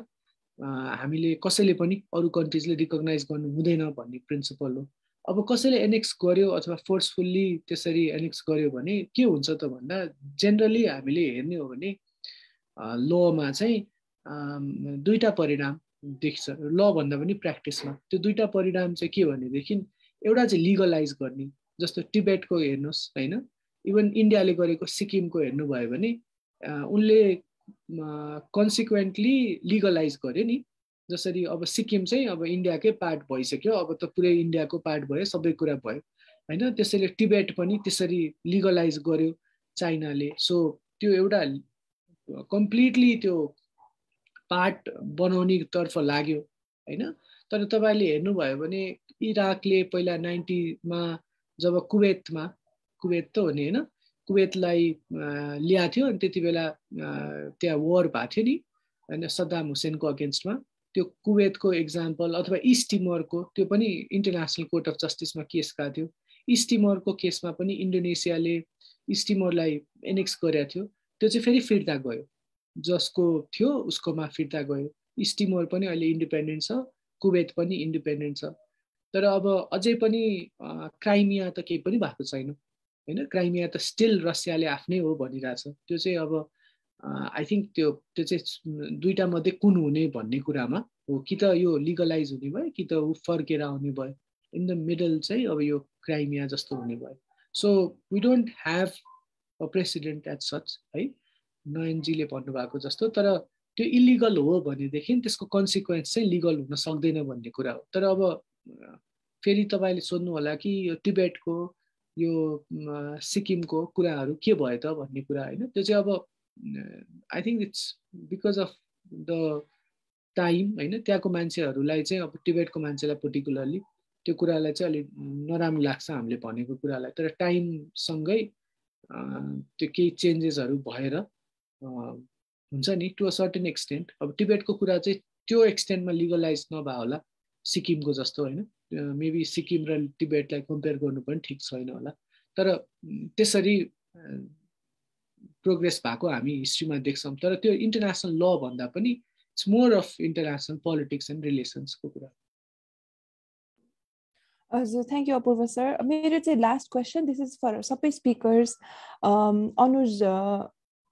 हामीले कसैले पनि अरू कन्ट्रिजले रिकगनाइज गर्नु हुँदैन भन्ने प्रिन्सिपल हो। अब कसैले एनेक्स गर्यो अथवा फोर्सफुल्ली त्यसरी एनेक्स गर्यो भने के हुन्छ त भन्दा जेनरली हामीले हेर्ने हो भने लमा चाहिँ दुईवटा परिणाम। देख्छ। ल भन्दा पनि प्र्याक्टिसमा त्यो दुईवटा परिणाम चाहिँ के भनेदेखि एउटा चाहिँ लिगलाइज गर्ने जस्तो टिबेटको हेर्नुहोस् होइन? इभन इन्डियाले गरेको सिक्किमको हेर्नुभयो भने उनले कन्सिक्वेन्टली लिगलाइज गर्यो नि। जसरी अब सिक्किम चाहिँ अब इन्डियाकै पार्ट भइसक्यो। अब त पुरै इन्डियाको पार्ट भयो सबै कुरा भयो होइन? त्यसैले टिबेट पनि त्यसरी लिगलाइज गर्यो चाइनाले। सो त्यो एउटा कम्प्लिटली त्यो पार्ट बनाउने तर्फ लाग्यो होइन? तर तपाईँले हेर्नुभयो भने इराकले पहिला नाइन्टीमा जब कुवेतमा कुवेत त हो नि होइन? कुवेतलाई ल्याएको थियो अनि त्यति बेला त्यहाँ वार भएको थियो नि होइन? सद्दाम हुसेनको अगेन्स्टमा। त्यो कुवेतको एक्जाम्पल अथवा इस्ट टिमरको त्यो पनि इन्टरनेसनल कोर्ट अफ जस्टिसमा केस गएको थियो। इस्ट टिमरको केसमा पनि इन्डोनेसियाले इस्ट टिमरलाई एनेक्स गरेको थियो। त्यो चाहिँ फेरि फिर्ता गयो। जसको थियो उसकोमा फिर्ता गयो। इस्ट टिमर पनि अहिले इन्डिपेन्डेन्ट छ कुवेत पनि इन्डिपेन्डेन्ट छ। तर अब अझै पनि क्राइमिया त केही पनि भएको छैन। होइन? क्राइमिया त स्टिल रसियाले आफ्नै हो भनिरहेछ। त्यो चाहिँ अब आई थिङ्क त्यो त्यो चाहिँ दुइटा मध्ये कुन हुने भन्ने कुरामा हो। कि त यो लिगलाइज हुने भयो कि त ऊ फर्केर आउने भयो। इन द मिडल चाहिँ अब यो क्राइमिया जस्तो हुने भयो। So we don't have a president at such है नयनजीले भन्नुभएको जस्तो तर त्यो इलिगल हो भनेदेखि त्यसको कन्सिक्वेन्स चाहिँ लिगल हुन सक्दैन भन्ने कुरा हो। तर अब फेरि तपाईँले सोध्नु होला कि यो टिबेटको यो सिक्किमको कुराहरू के भयो त भन्ने कुरा होइन। त्यो चाहिँ अब I think it's because of the time होइन। त्यहाँको मान्छेहरूलाई चाहिँ अब टिबेटको मान्छेलाई पर्टिकुलरली त्यो कुरालाई चाहिँ अलिक नराम्रो लाग्छ हामीले भनेको कुरालाई। तर टाइमसँगै त्यो केही चेन्जेसहरू भएर हुन्छ नि टु अ सर्टेन एक्सटेन्ट अब टिबेटको कुरा चाहिँ त्यो एक्सटेन्टमा लिगलाइज नभए होला सिक्किमको जस्तो होइन। मेबी सिक्किम र टिबेटलाई कम्पेयर गर्नु पनि ठिक छैन होला। तर त्यसरी प्रोग्रेस भएको हामी हिस्ट्रीमा देख्छौँ। तर त्यो इन्टरनेसनल ल भन्दा पनि it's more of international politics and रिलेसन्सको कुरा। हजुर थ्याङ्क यू अपूर्व सर मेरो चाहिँ last question this is for सबै speakers Anuj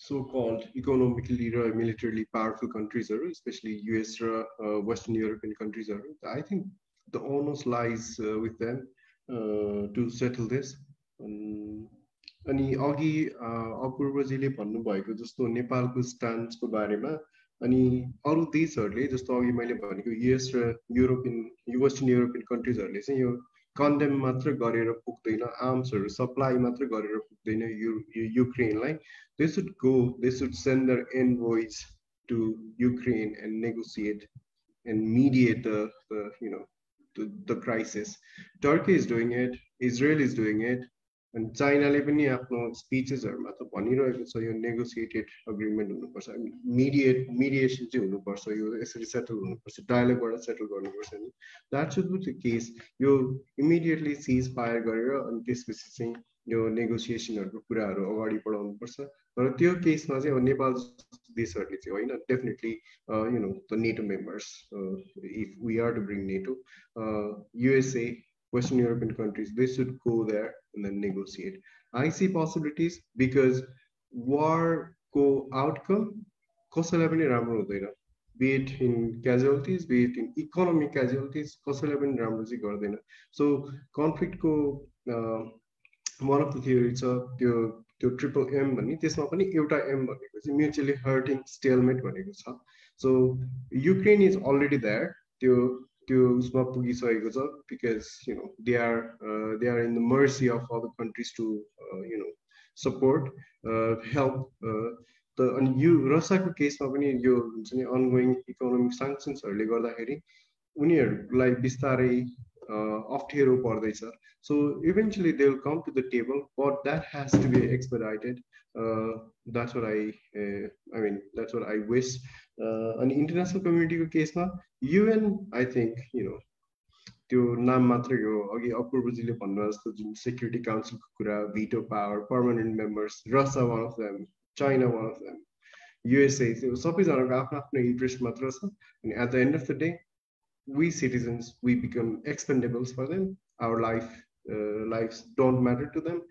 so-called economically or militarily powerful countries are, especially US or uh, Western European countries are. I think the onus lies uh, with them uh, to settle this. अनि अघि अपूर्वजीले भन्नुभएको जस्तो नेपालको स्टान्सको बारेमा अनि अरू देशहरूले जस्तो अघि मैले भनेको युएस र युरोपियन वेस्टर्न युरोपियन कन्ट्रिजहरूले चाहिँ यो कन्डेम मात्र गरेर पुग्दैन आर्म्सहरू सप्लाई मात्र गरेर पुग्दैन यु युक्रेनलाई they should go they should send their envoys to Ukraine and negotiate and mediate the, the you know the, the crisis. Turkey is doing it, Israel is doing it, अनि चाइनाले पनि आफ्नो स्पिचेसहरूमा त भनिरहेको छ यो नेगोसिएटेड अग्रिमेन्ट हुनुपर्छ मिडिएट मिडिएसन चाहिँ हुनुपर्छ यो यसरी सेटल हुनुपर्छ डायलगबाट सेटल गर्नुपर्छ नि। That should be the case यो इमिडिएटली सिज फायर गरेर अनि त्यसपछि चाहिँ यो नेगोसिएसनहरूको कुराहरू अगाडि बढाउनुपर्छ। तर त्यो केसमा चाहिँ अब नेपाल देशहरूले चाहिँ होइन definitely you know the NATO members if we are to bring NATO USA Western European countries, they should go there and then negotiate. I see possibilities because war को outcome कसैलाई पनि राम्रो हुँदैन be it in casualties, be it in economic casualties, कसैलाई पनि राम्रो चाहिँ गर्दैन so कन्फ्लिक्टको one of the theory छ त्यो त्यो ट्रिपल एम भन्ने त्यसमा पनि एउटा एम भनेको चाहिँ म्युचुअली हर्टिङ स्टेलमेट भनेको छ so Ukraine is already that त्यो त्यो उसमा पुगिसकेको छ because you know they are they are in the mercy of other countries to you know support help त अनि यो रसियाको केसमा पनि यो हुन्छ नि अनगोइङ इकोनोमिक साङ्सन्सहरूले गर्दाखेरि उनीहरूलाई बिस्तारै अप्ठ्यारो पर्दैछ so eventually they will come to the table but that has to be expedited that's what I I mean that's what I wish अनि इन्टरनेसनल कम्युनिटीको केसमा UN I think you know त्यो नाम मात्रै हो अघि अपूर्वजीले भन्नु जस्तो जुन सेक्युरिटी काउन्सिलको कुरा veto power permanent members Russia one of them China one of them USA त्यो सबैजनाको आफ्नो आफ्नो इन्ट्रेस्ट मात्र छ। अनि at the end of the day we citizens we become expendables for them. Our life uh, lives don't matter to them.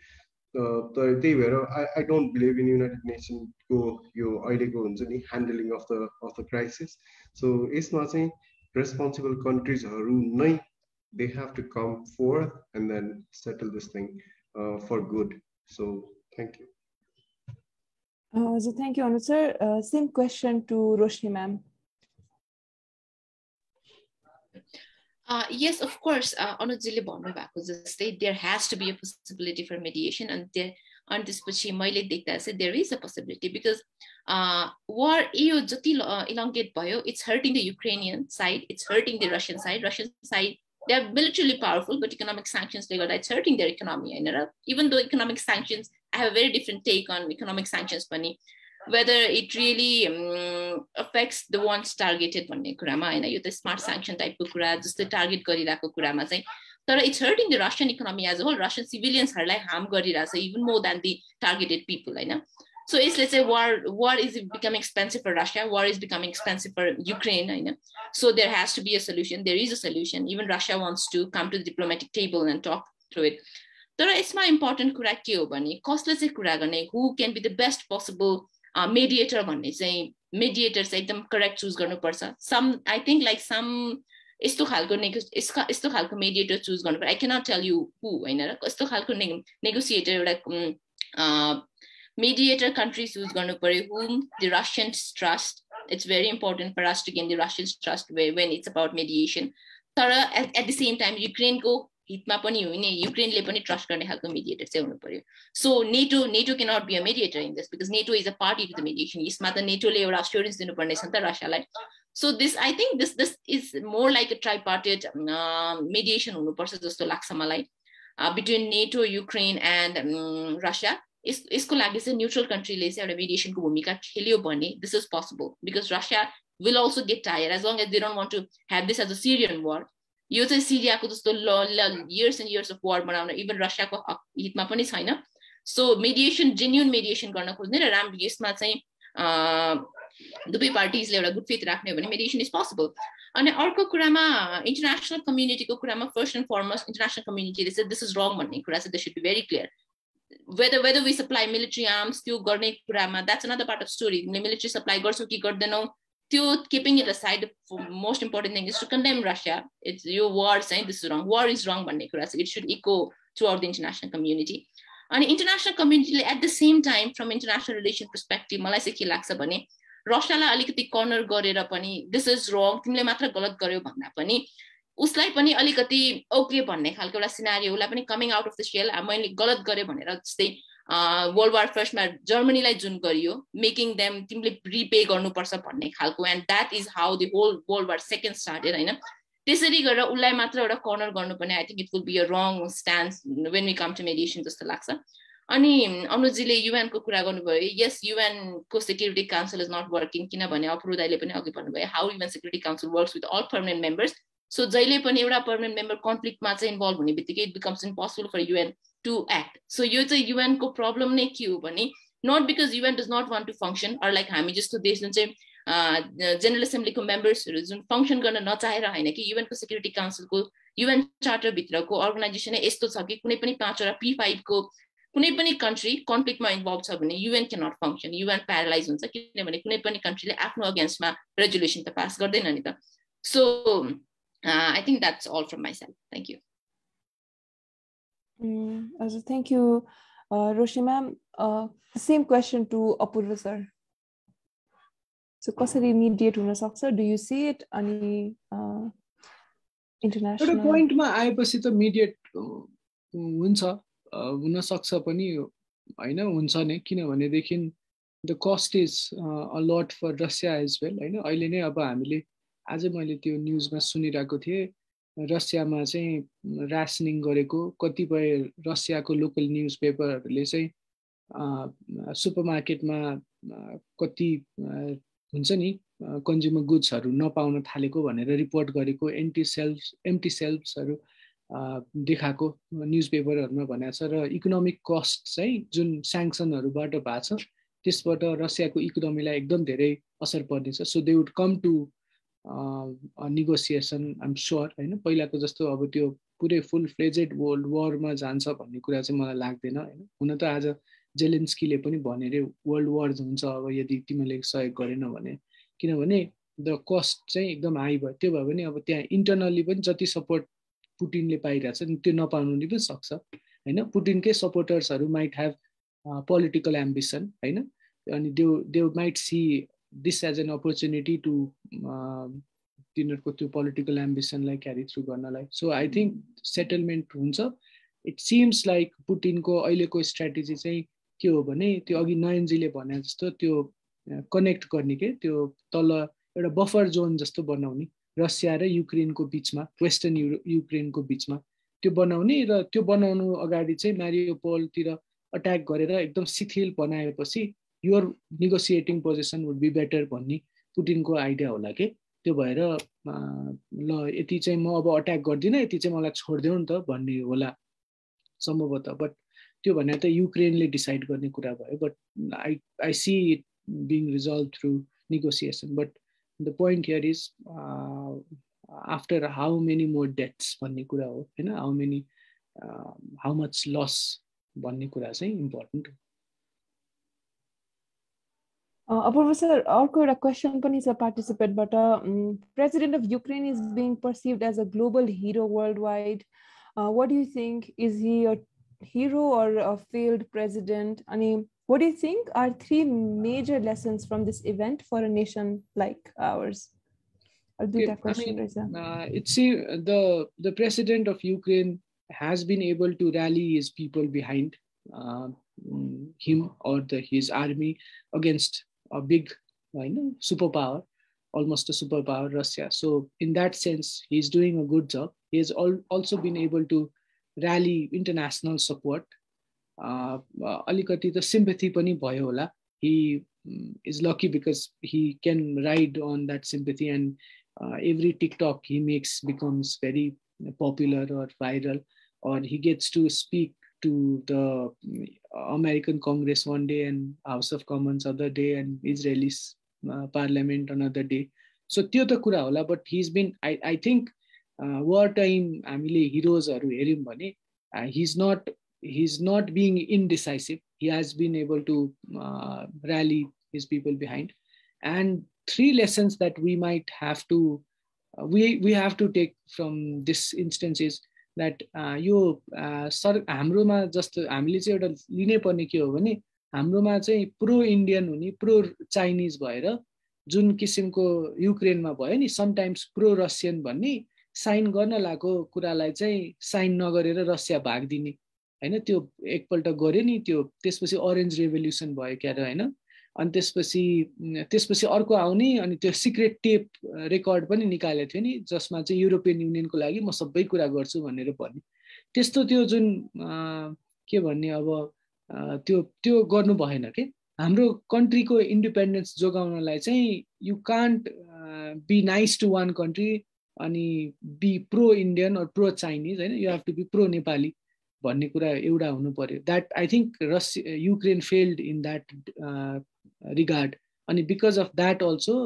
त्यही भएर I I don't believe in United नेसनको यो अहिलेको हुन्छ नि handling of the of the crisis so यसमा चाहिँ रेस्पोन्सिबल कन्ट्रिजहरू नै they have to come forth and then settle this thing for good so thank you Uh, so thank you, Anu sir. Uh, same question to Roshni ma'am. Uh, yes, of course, uh, अनुजले भन्नुभएको जस्तै there has to be a possibility for mediation अनि त्यो अनि त्यसपछि मैले देख्दा चाहिँ there is a possibility because war यो जति इलोङ्गेट भयो it's hurting the Ukrainian side it's hurting the Russian side Russian side they are militarily powerful but economic साङ्सन्सले गर्दा इट्स हर्टिङ देयर इकोनोमी होइन र even though economic sanctions I have very different take on economic sanctions पनि whether it really um, affects the ones targeted भन्ने कुरामा होइन? यो त स्मार्ट स्याङ्सन टाइपको कुरा जस्तै टार्गेट गरिरहेको कुरामा चाहिँ। तर it's hurting the Russian economy as whole Russian सिभिलियन्सहरूलाई harm गरिरहेछ even more than the targeted people होइन? सो यसले चाहिँ war war is become expensive for Russia war is become expensive for Ukraine होइन? So there has to be a solution there is a solution even Russia wants to come to the diplomatic table and talk through it तर यसमा इम्पोर्टेन्ट कुरा के हो भने कसले चाहिँ कुरा गर्ने who can be the best possible mediator भन्ने चाहिँ मेडिएटर चाहिँ एकदम करेक्ट चुज गर्नुपर्छ। Some I think like some यस्तो खालको नेगो यस्तो खालको मेडिएटर चुज गर्नु पर्यो I cannot tell you who होइन र? यस्तो खालको ने नेगोसिएटर एउटा मेडिएटर कन्ट्री चुज गर्नु पऱ्यो whom the Russian trust it's very important for to gain the Russian trust when it's about mediation तर at at the same time युक्रेनको हितमा पनि हो नि युक्रेनले पनि ट्रस्ट गर्ने खालको मिडिएटर चाहिँ हुनु पर्यो। सो नेटो नेटो के not be a mediator in this because NATO is a party to the mediation यसमा त नेटोले एउटा अस्योरेन्स दिनुपर्ने छ नि त रसियालाई so this I think this this is more like a tripartite mediation हुनुपर्छ जस्तो लाग्छ मलाई। Between NATO Ukraine and Russia यस यसको लागि चाहिँ न्युट्रल कन्ट्रीले चाहिँ एउटा मिडिएसनको भूमिका खेल्यो भने this is possible because Russia will also get tired as long as they don't want to have this as a Syrian war यो चाहिँ सिरियाको जस्तो ल years and years of war बनाउन इभन रसियाको हितमा पनि छैन। सो मेडिएसन जेन्युन मेडिएसन गर्न खोज्ने र राम्रो यसमा चाहिँ दुवै पार्टिजले एउटा गुड फेथ राख्ने हो भने मेडिएसन इज पोसिबल अनि अर्को कुरामा इन्टरनेसनल कम्युनिटीको कुरामा फर्स्ट एन्ड फरमोस्ट इन्टरनेसनल कम्युनिटीले चाहिँ दिस इज रङ भन्ने कुरा चाहिँ they should be very clear whether whether we supply military arms त्यो गर्ने कुरामा that's another part of story military supply गर्छौँ कि गर्दैनौँ त्यो keeping it aside the most important thing is to condemn Russia. It's your war saying this is wrong. War is wrong भन्ने कुरा छ. It should echo throughout the international community. अनि international कम्युनिटीले at the same time from international relation perspective मलाई चाहिँ के लाग्छ भने रसियालाई अलिकति कर्नर गरेर पनि दिस इज रङ तिमीले मात्र गलत गर्यो भन्दा पनि उसलाई पनि अलिकति ओके भन्ने खालको एउटा सिनारी उसलाई पनि coming out of the shell मैले गलत गरेँ भनेर जस्तै वर्ल्ड वार फर्स्टमा जर्मनीलाई जुन गरियो मेकिङ देम तिमीले रिपे गर्नुपर्छ भन्ने खालको and that is how the whole world war second started होइन? त्यसरी गरेर उसलाई मात्र एउटा कर्नर गर्नुपर्ने I think it will be a wrong stand when we come to mediation जस्तो लाग्छ। अनि अनुजीले युएनको कुरा गर्नुभयो यस युएनको security council is not working किनभने अप्रुदाईले पनि अघि भन्नुभयो how UN security council works with all permanent members so जहिले पनि एउटा पर्मानेन्ट मेम्बर कन्फ्लिक्टमा चाहिँ इन्भल्भ हुने बित्तिकै it becomes impossible for UN to act so यो चाहिँ युएनको प्रब्लम नै के हो भने not because UN does not want to function or like हामी जस्तो देश जुन चाहिँ जेनरल एसेम्ब्लीको मेम्बर्सहरू जुन फङ्सन गर्न नचाहेर होइन कि युएनको सेक्युरिटी काउन्सिलको युएन चार्टरभित्रको अर्गनाइजेसनै यस्तो छ कि कुनै पनि पाँचवटा पी फाइभको कुनै पनि कन्ट्री कन्फ्लिक्टमा इन्भल्भ छ भने UN can not function UN paralyse हुन्छ किनभने कुनै पनि कन्ट्रीले आफ्नो अगेन्स्टमा रेजुलेसन त पास गर्दैन नि त. So I think that's all from myself thank you Mm, also thank you, uh, Roshi ma'am. Uh, same question to Apurva sir. So कसरी मिडिएट हुन सक्छ डु यु सी इट अनि इन्टरनेसनल एउटा पोइन्टमा आएपछि त मिडिएट हुन्छ। हुनसक्छ पनि होइन हुन्छ नै। किनभनेदेखि the cost is a lot for Russia as well होइन। अहिले नै अब हामीले आजै मैले त्यो न्युजमा सुनिरहेको थिएँ। रसियामा चाहिँ रासनिङ गरेको कतिपय रसियाको लोकल न्युज पेपरहरूले चाहिँ सुपर मार्केटमा कति हुन्छ नि कन्ज्युमर गुड्सहरू नपाउन थालेको भनेर रिपोर्ट गरेको एन्टी सेल्फ एम्टी सेल्फ्सहरू देखाएको न्युज पेपरहरूमा भनेको छ। र इकोनोमिक कस्ट चाहिँ जुन स्याङ्सनहरूबाट भएको छ त्यसबाट रसियाको इकोनोमीलाई एकदम धेरै असर पर्नेछ। So they would come to negotiation I'm sure होइन? पहिलाको जस्तो अब त्यो पुरै फुल फ्लेजेड वर्ल्ड वरमा जान्छ भन्ने कुरा चाहिँ मलाई लाग्दैन होइन? हुन त आज जेलेन्स्कीले पनि भने अरे वर्ल्ड वार हुन्छ अब यदि तिमीले सहयोग गरेन भने। किनभने द कस्ट चाहिँ एकदम हाई भयो। त्यो भयो भने अब त्यहाँ इन्टरनल्ली पनि जति सपोर्ट पुटिनले पाइरहेको छ त्यो नपाउनु पनि सक्छ होइन? पुटिनकै सपोर्टर्सहरू माइट ह्याभ पोलिटिकल एम्बिसन होइन? अनि they they might see this as an opportunity to तिनीहरूको त्यो पोलिटिकल एम्बिसनलाई क्यारी थ्रु गर्नलाई सो आई थिङ्क सेटलमेन्ट हुन्छ। इट सिम्स लाइक पुटिनको अहिलेको स्ट्राटेजी चाहिँ के हो भने त्यो अघि नयनजीले भने जस्तो त्यो कनेक्ट गर्ने के त्यो तल एउटा बफर जोन जस्तो बनाउने रसिया र युक्रेनको बिचमा वेस्टर्न यु युक्रेनको बिचमा। त्यो बनाउने र त्यो बनाउनु अगाडि चाहिँ म्यारियोपोलतिर अट्याक गरेर एकदम शिथिल बनाएपछि your negotiating position would be better भन्ने पुटिनको आइडिया होला कि? त्यो भएर ल यति चाहिँ म अब अट्याक गर्दिनँ यति चाहिँ मलाई छोडिदेऊ नि त भन्ने होला सम्भवतः। बट त्यो भनेर त युक्रेनले डिसाइड गर्ने कुरा भयो। But I I see it being resolve through negotiation but the point here is after how many more deaths भन्ने कुरा हो होइन? How many how much loss भन्ने कुरा चाहिँ इम्पोर्टेन्ट हो। अपूर्व सर अर्को एउटा क्वेसन पनि छ पार्टिसिपेटबाट president of Ukraine is being perceived as a global hero world wide what you think is he a hero or a failed president अनि what do you think are three major lessons from this event for a nation like ours i'll do yeah, that question I mean, uh, it's uh, the the president of ukraine has been able to rally his people behind uh, him or the, his army against a big you know, superpower, almost a superpower, Russia. So in that sense, he's doing a good job. He has al- also been able to rally international support. अलिकति त सिम्पथी पनि भयो होला he is lucky because he can ride on that sympathy and every TikTok he makes becomes very popular or viral, or he gets to speak to the American Congress one day and House of Commons other day and Israeli uh, Parliament another day. So त्यो त कुरा होला but his been I I think war time हामीले हिरोजहरू हेऱ्यौँ भने his not his not being indecisive he has been able to rally his people behind and three lessons that we might have to we we have to take from this instance is that यो सर हाम्रोमा जस्तो हामीले चाहिँ एउटा लिनै पर्ने के हो भने हाम्रोमा चाहिँ प्रो इन्डियन हुने प्रो चाइनिज भएर जुन किसिमको युक्रेनमा भयो नि समटाइम्स प्रो रसियन भन्ने साइन गर्न लागेको कुरालाई चाहिँ साइन नगरेर रसिया भागिदिने होइन त्यो एकपल्ट गऱ्यो नि त्यो त्यसपछि अरेन्ज रेभोल्युसन भयो क्यार होइन? अनि त्यसपछि त्यसपछि अर्को आउने अनि त्यो सिक्रेट टेप रेकर्ड पनि निकालेको थियो नि जसमा चाहिँ युरोपियन युनियनको लागि म सबै कुरा गर्छु भनेर भन्ने त्यस्तो त्यो जुन के भन्ने अब त्यो त्यो गर्नु भएन कि। हाम्रो कन्ट्रीको इन्डिपेन्डेन्स जोगाउनलाई चाहिँ you can't be nice to one country अनि be pro Indian or pro Chinese होइन? You have to be pro Nepali भन्ने कुरा एउटा हुनु पर्यो। द्याट आई थिङ्क रस Ukraine failed in that regard अनि बिकज अफ द्याट अल्सो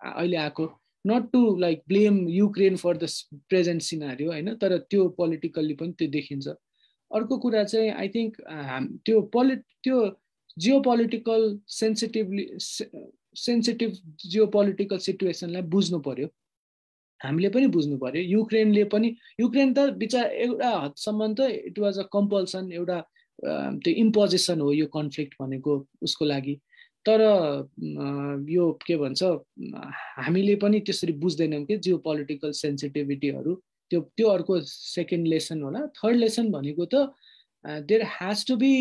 अहिले आएको not to like blame Ukraine for the present scenario होइन तर त्यो पोलिटिकल्ली पनि त्यो देखिन्छ। अर्को कुरा चाहिँ आई थिङ्क हाम त्यो पोलि त्यो geo political sensitively sensitive geo political सिचुएसनलाई बुझ्नु पऱ्यो हामीले पनि बुझ्नु पऱ्यो युक्रेनले पनि युक्रेन त बिचरा एउटा हदसम्म त इट वाज अ कम्पल्सन एउटा त्यो इम्पोजिसन हो यो कन्फ्लिक्ट भनेको उसको लागि। तर यो के भन्छ हामीले पनि त्यसरी बुझ्दैनौँ कि जियो पोलिटिकल सेन्सिटिभिटीहरू। त्यो त्यो अर्को सेकेन्ड लेसन होला। थर्ड लेसन भनेको त देयर हेज टु बी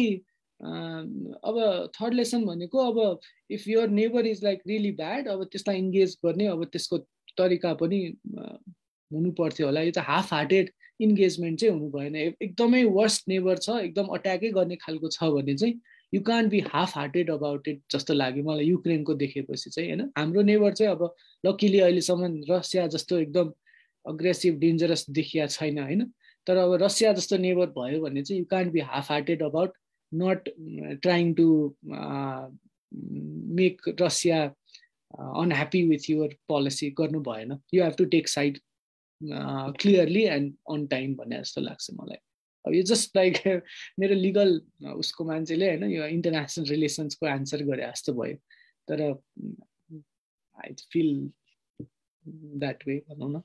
अब थर्ड लेसन भनेको अब if your neighbour is like really bad अब त्यसलाई इन्गेज गर्ने अब त्यसको तरिका पनि हुनु पर्थ्यो होला। यो त हाफ हार्टेड इन्गेजमेन्ट चाहिँ हुनु भएन। एकदमै वर्स्ट नेबर छ एकदम अट्याकै गर्ने खालको छ भने चाहिँ you can't be half hearted about it जस्तो लाग्यो मलाई युक्रेनको देखेपछि चाहिँ होइन? हाम्रो नेबर चाहिँ अब लकिली अहिलेसम्म रसिया जस्तो एकदम अग्रेसिभ डेन्जरस देखिया छैन होइन? तर अब रसिया जस्तो नेबर भयो भने चाहिँ you can't be half hearted about not trying to make Russia unhappy with your policy गर्नु भएन। You have to take side clearly and on time भन्ने जस्तो लाग्छ मलाई। अब यो जस्ट लाइक (laughs) मेरो लिगल उसको मान्छेले होइन यो इन्टरनेसनल रिलेसन्सको एन्सर गरे जस्तो भयो। तर आई फिल द्याट वे भनौँ न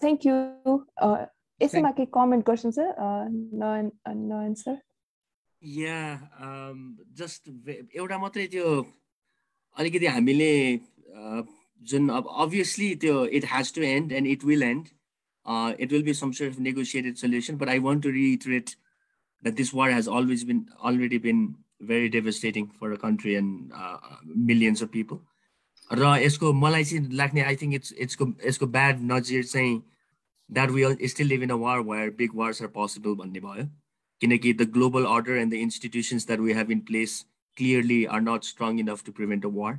थ्याङ्क यू यसैमा केही कमेन्ट गर्छन् सर नो एन्सर या जस्ट एउटा मात्रै त्यो अलिकति हामीले जुन अब अभियसली त्यो it has to end and it will end it will be some sort of negotiated solution but I want to reiterate that this war has always been already been very devastating for a country and uh, millions of people. र यसको मलाई चाहिँ लाग्ने आई थिङ्क इट्स इट्सको यसको ब्याड नजिर चाहिँ that we still live in a war where big wars are possible भन्ने भयो किनकि the global order and the institutions that we have in place clearly are not strong enough to prevent a war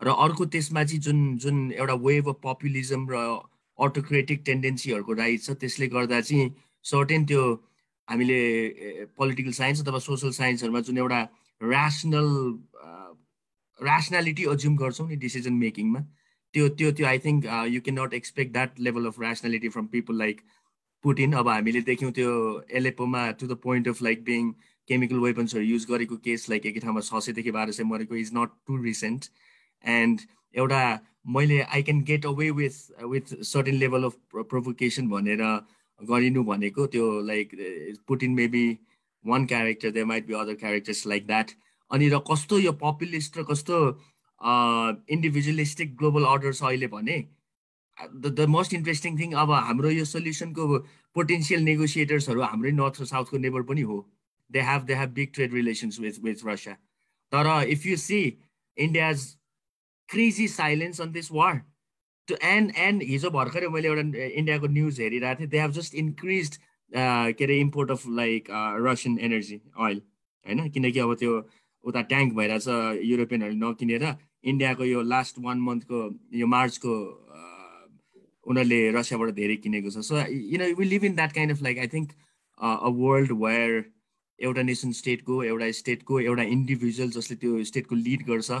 र अर्को त्यसमा चाहिँ जुन जुन एउटा वेभ अफ पपुलिजम र अटोक्रेटिक टेन्डेन्सीहरूको राइट छ। त्यसले गर्दा चाहिँ सर्टेन त्यो हामीले पोलिटिकल साइन्स अथवा सोसल साइन्सहरूमा जुन एउटा ऱ्यासनल ऱ्यासनालिटी अज्युम गर्छौँ नि डिसिजन मेकिङमा त्यो त्यो त्यो I think you can not expect that level of rationality from people like Putin अब हामीले देख्यौँ त्यो एलेपोमा to the point of like being chemical वेपन्सहरू use गरेको केस लाइक एकै ठाउँमा छ सयदेखि बाह्र सय मरेको is not too recent and एउटा मैले I can get away with with certain level of provocation भनेर गरिनु भनेको त्यो like Putin maybe one character they might be other characters like that अनि र कस्तो यो पपुलिस्ट र कस्तो इन्डिभिजुअलिस्टिक ग्लोबल अर्डर छ अहिले भने द मोस्ट इन्ट्रेस्टिङ थिङ अब हाम्रो यो सोल्युसनको पोटेन्सियल नेगोसिएटर्सहरू हाम्रै नर्थ र साउथको नेबर पनि हो। They have they have big trade relations with with Russia तर if you see India's crazy silence on this war to end and हिजो भर्खरै मैले एउटा इन्डियाको न्युज हेरिरहेको थिएँ दे हेभ जस्ट इन्क्रिज के अरे import of like Russian energy oil होइन? किनकि अब त्यो उता ट्याङ्क भइरहेछ युरोपियनहरूले नकिनेर इन्डियाको यो लास्ट वान मन्थको यो मार्चको उनीहरूले रसियाबाट धेरै किनेको छ। So you know will live in that kind of like I think a world where एउटा नेसन स्टेटको एउटा स्टेटको एउटा इन्डिभिजुअल जसले त्यो स्टेटको लिड गर्छ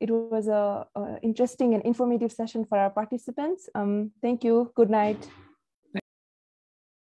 it was a, a, interesting and informative session for our participants. Um, thank you. Good night.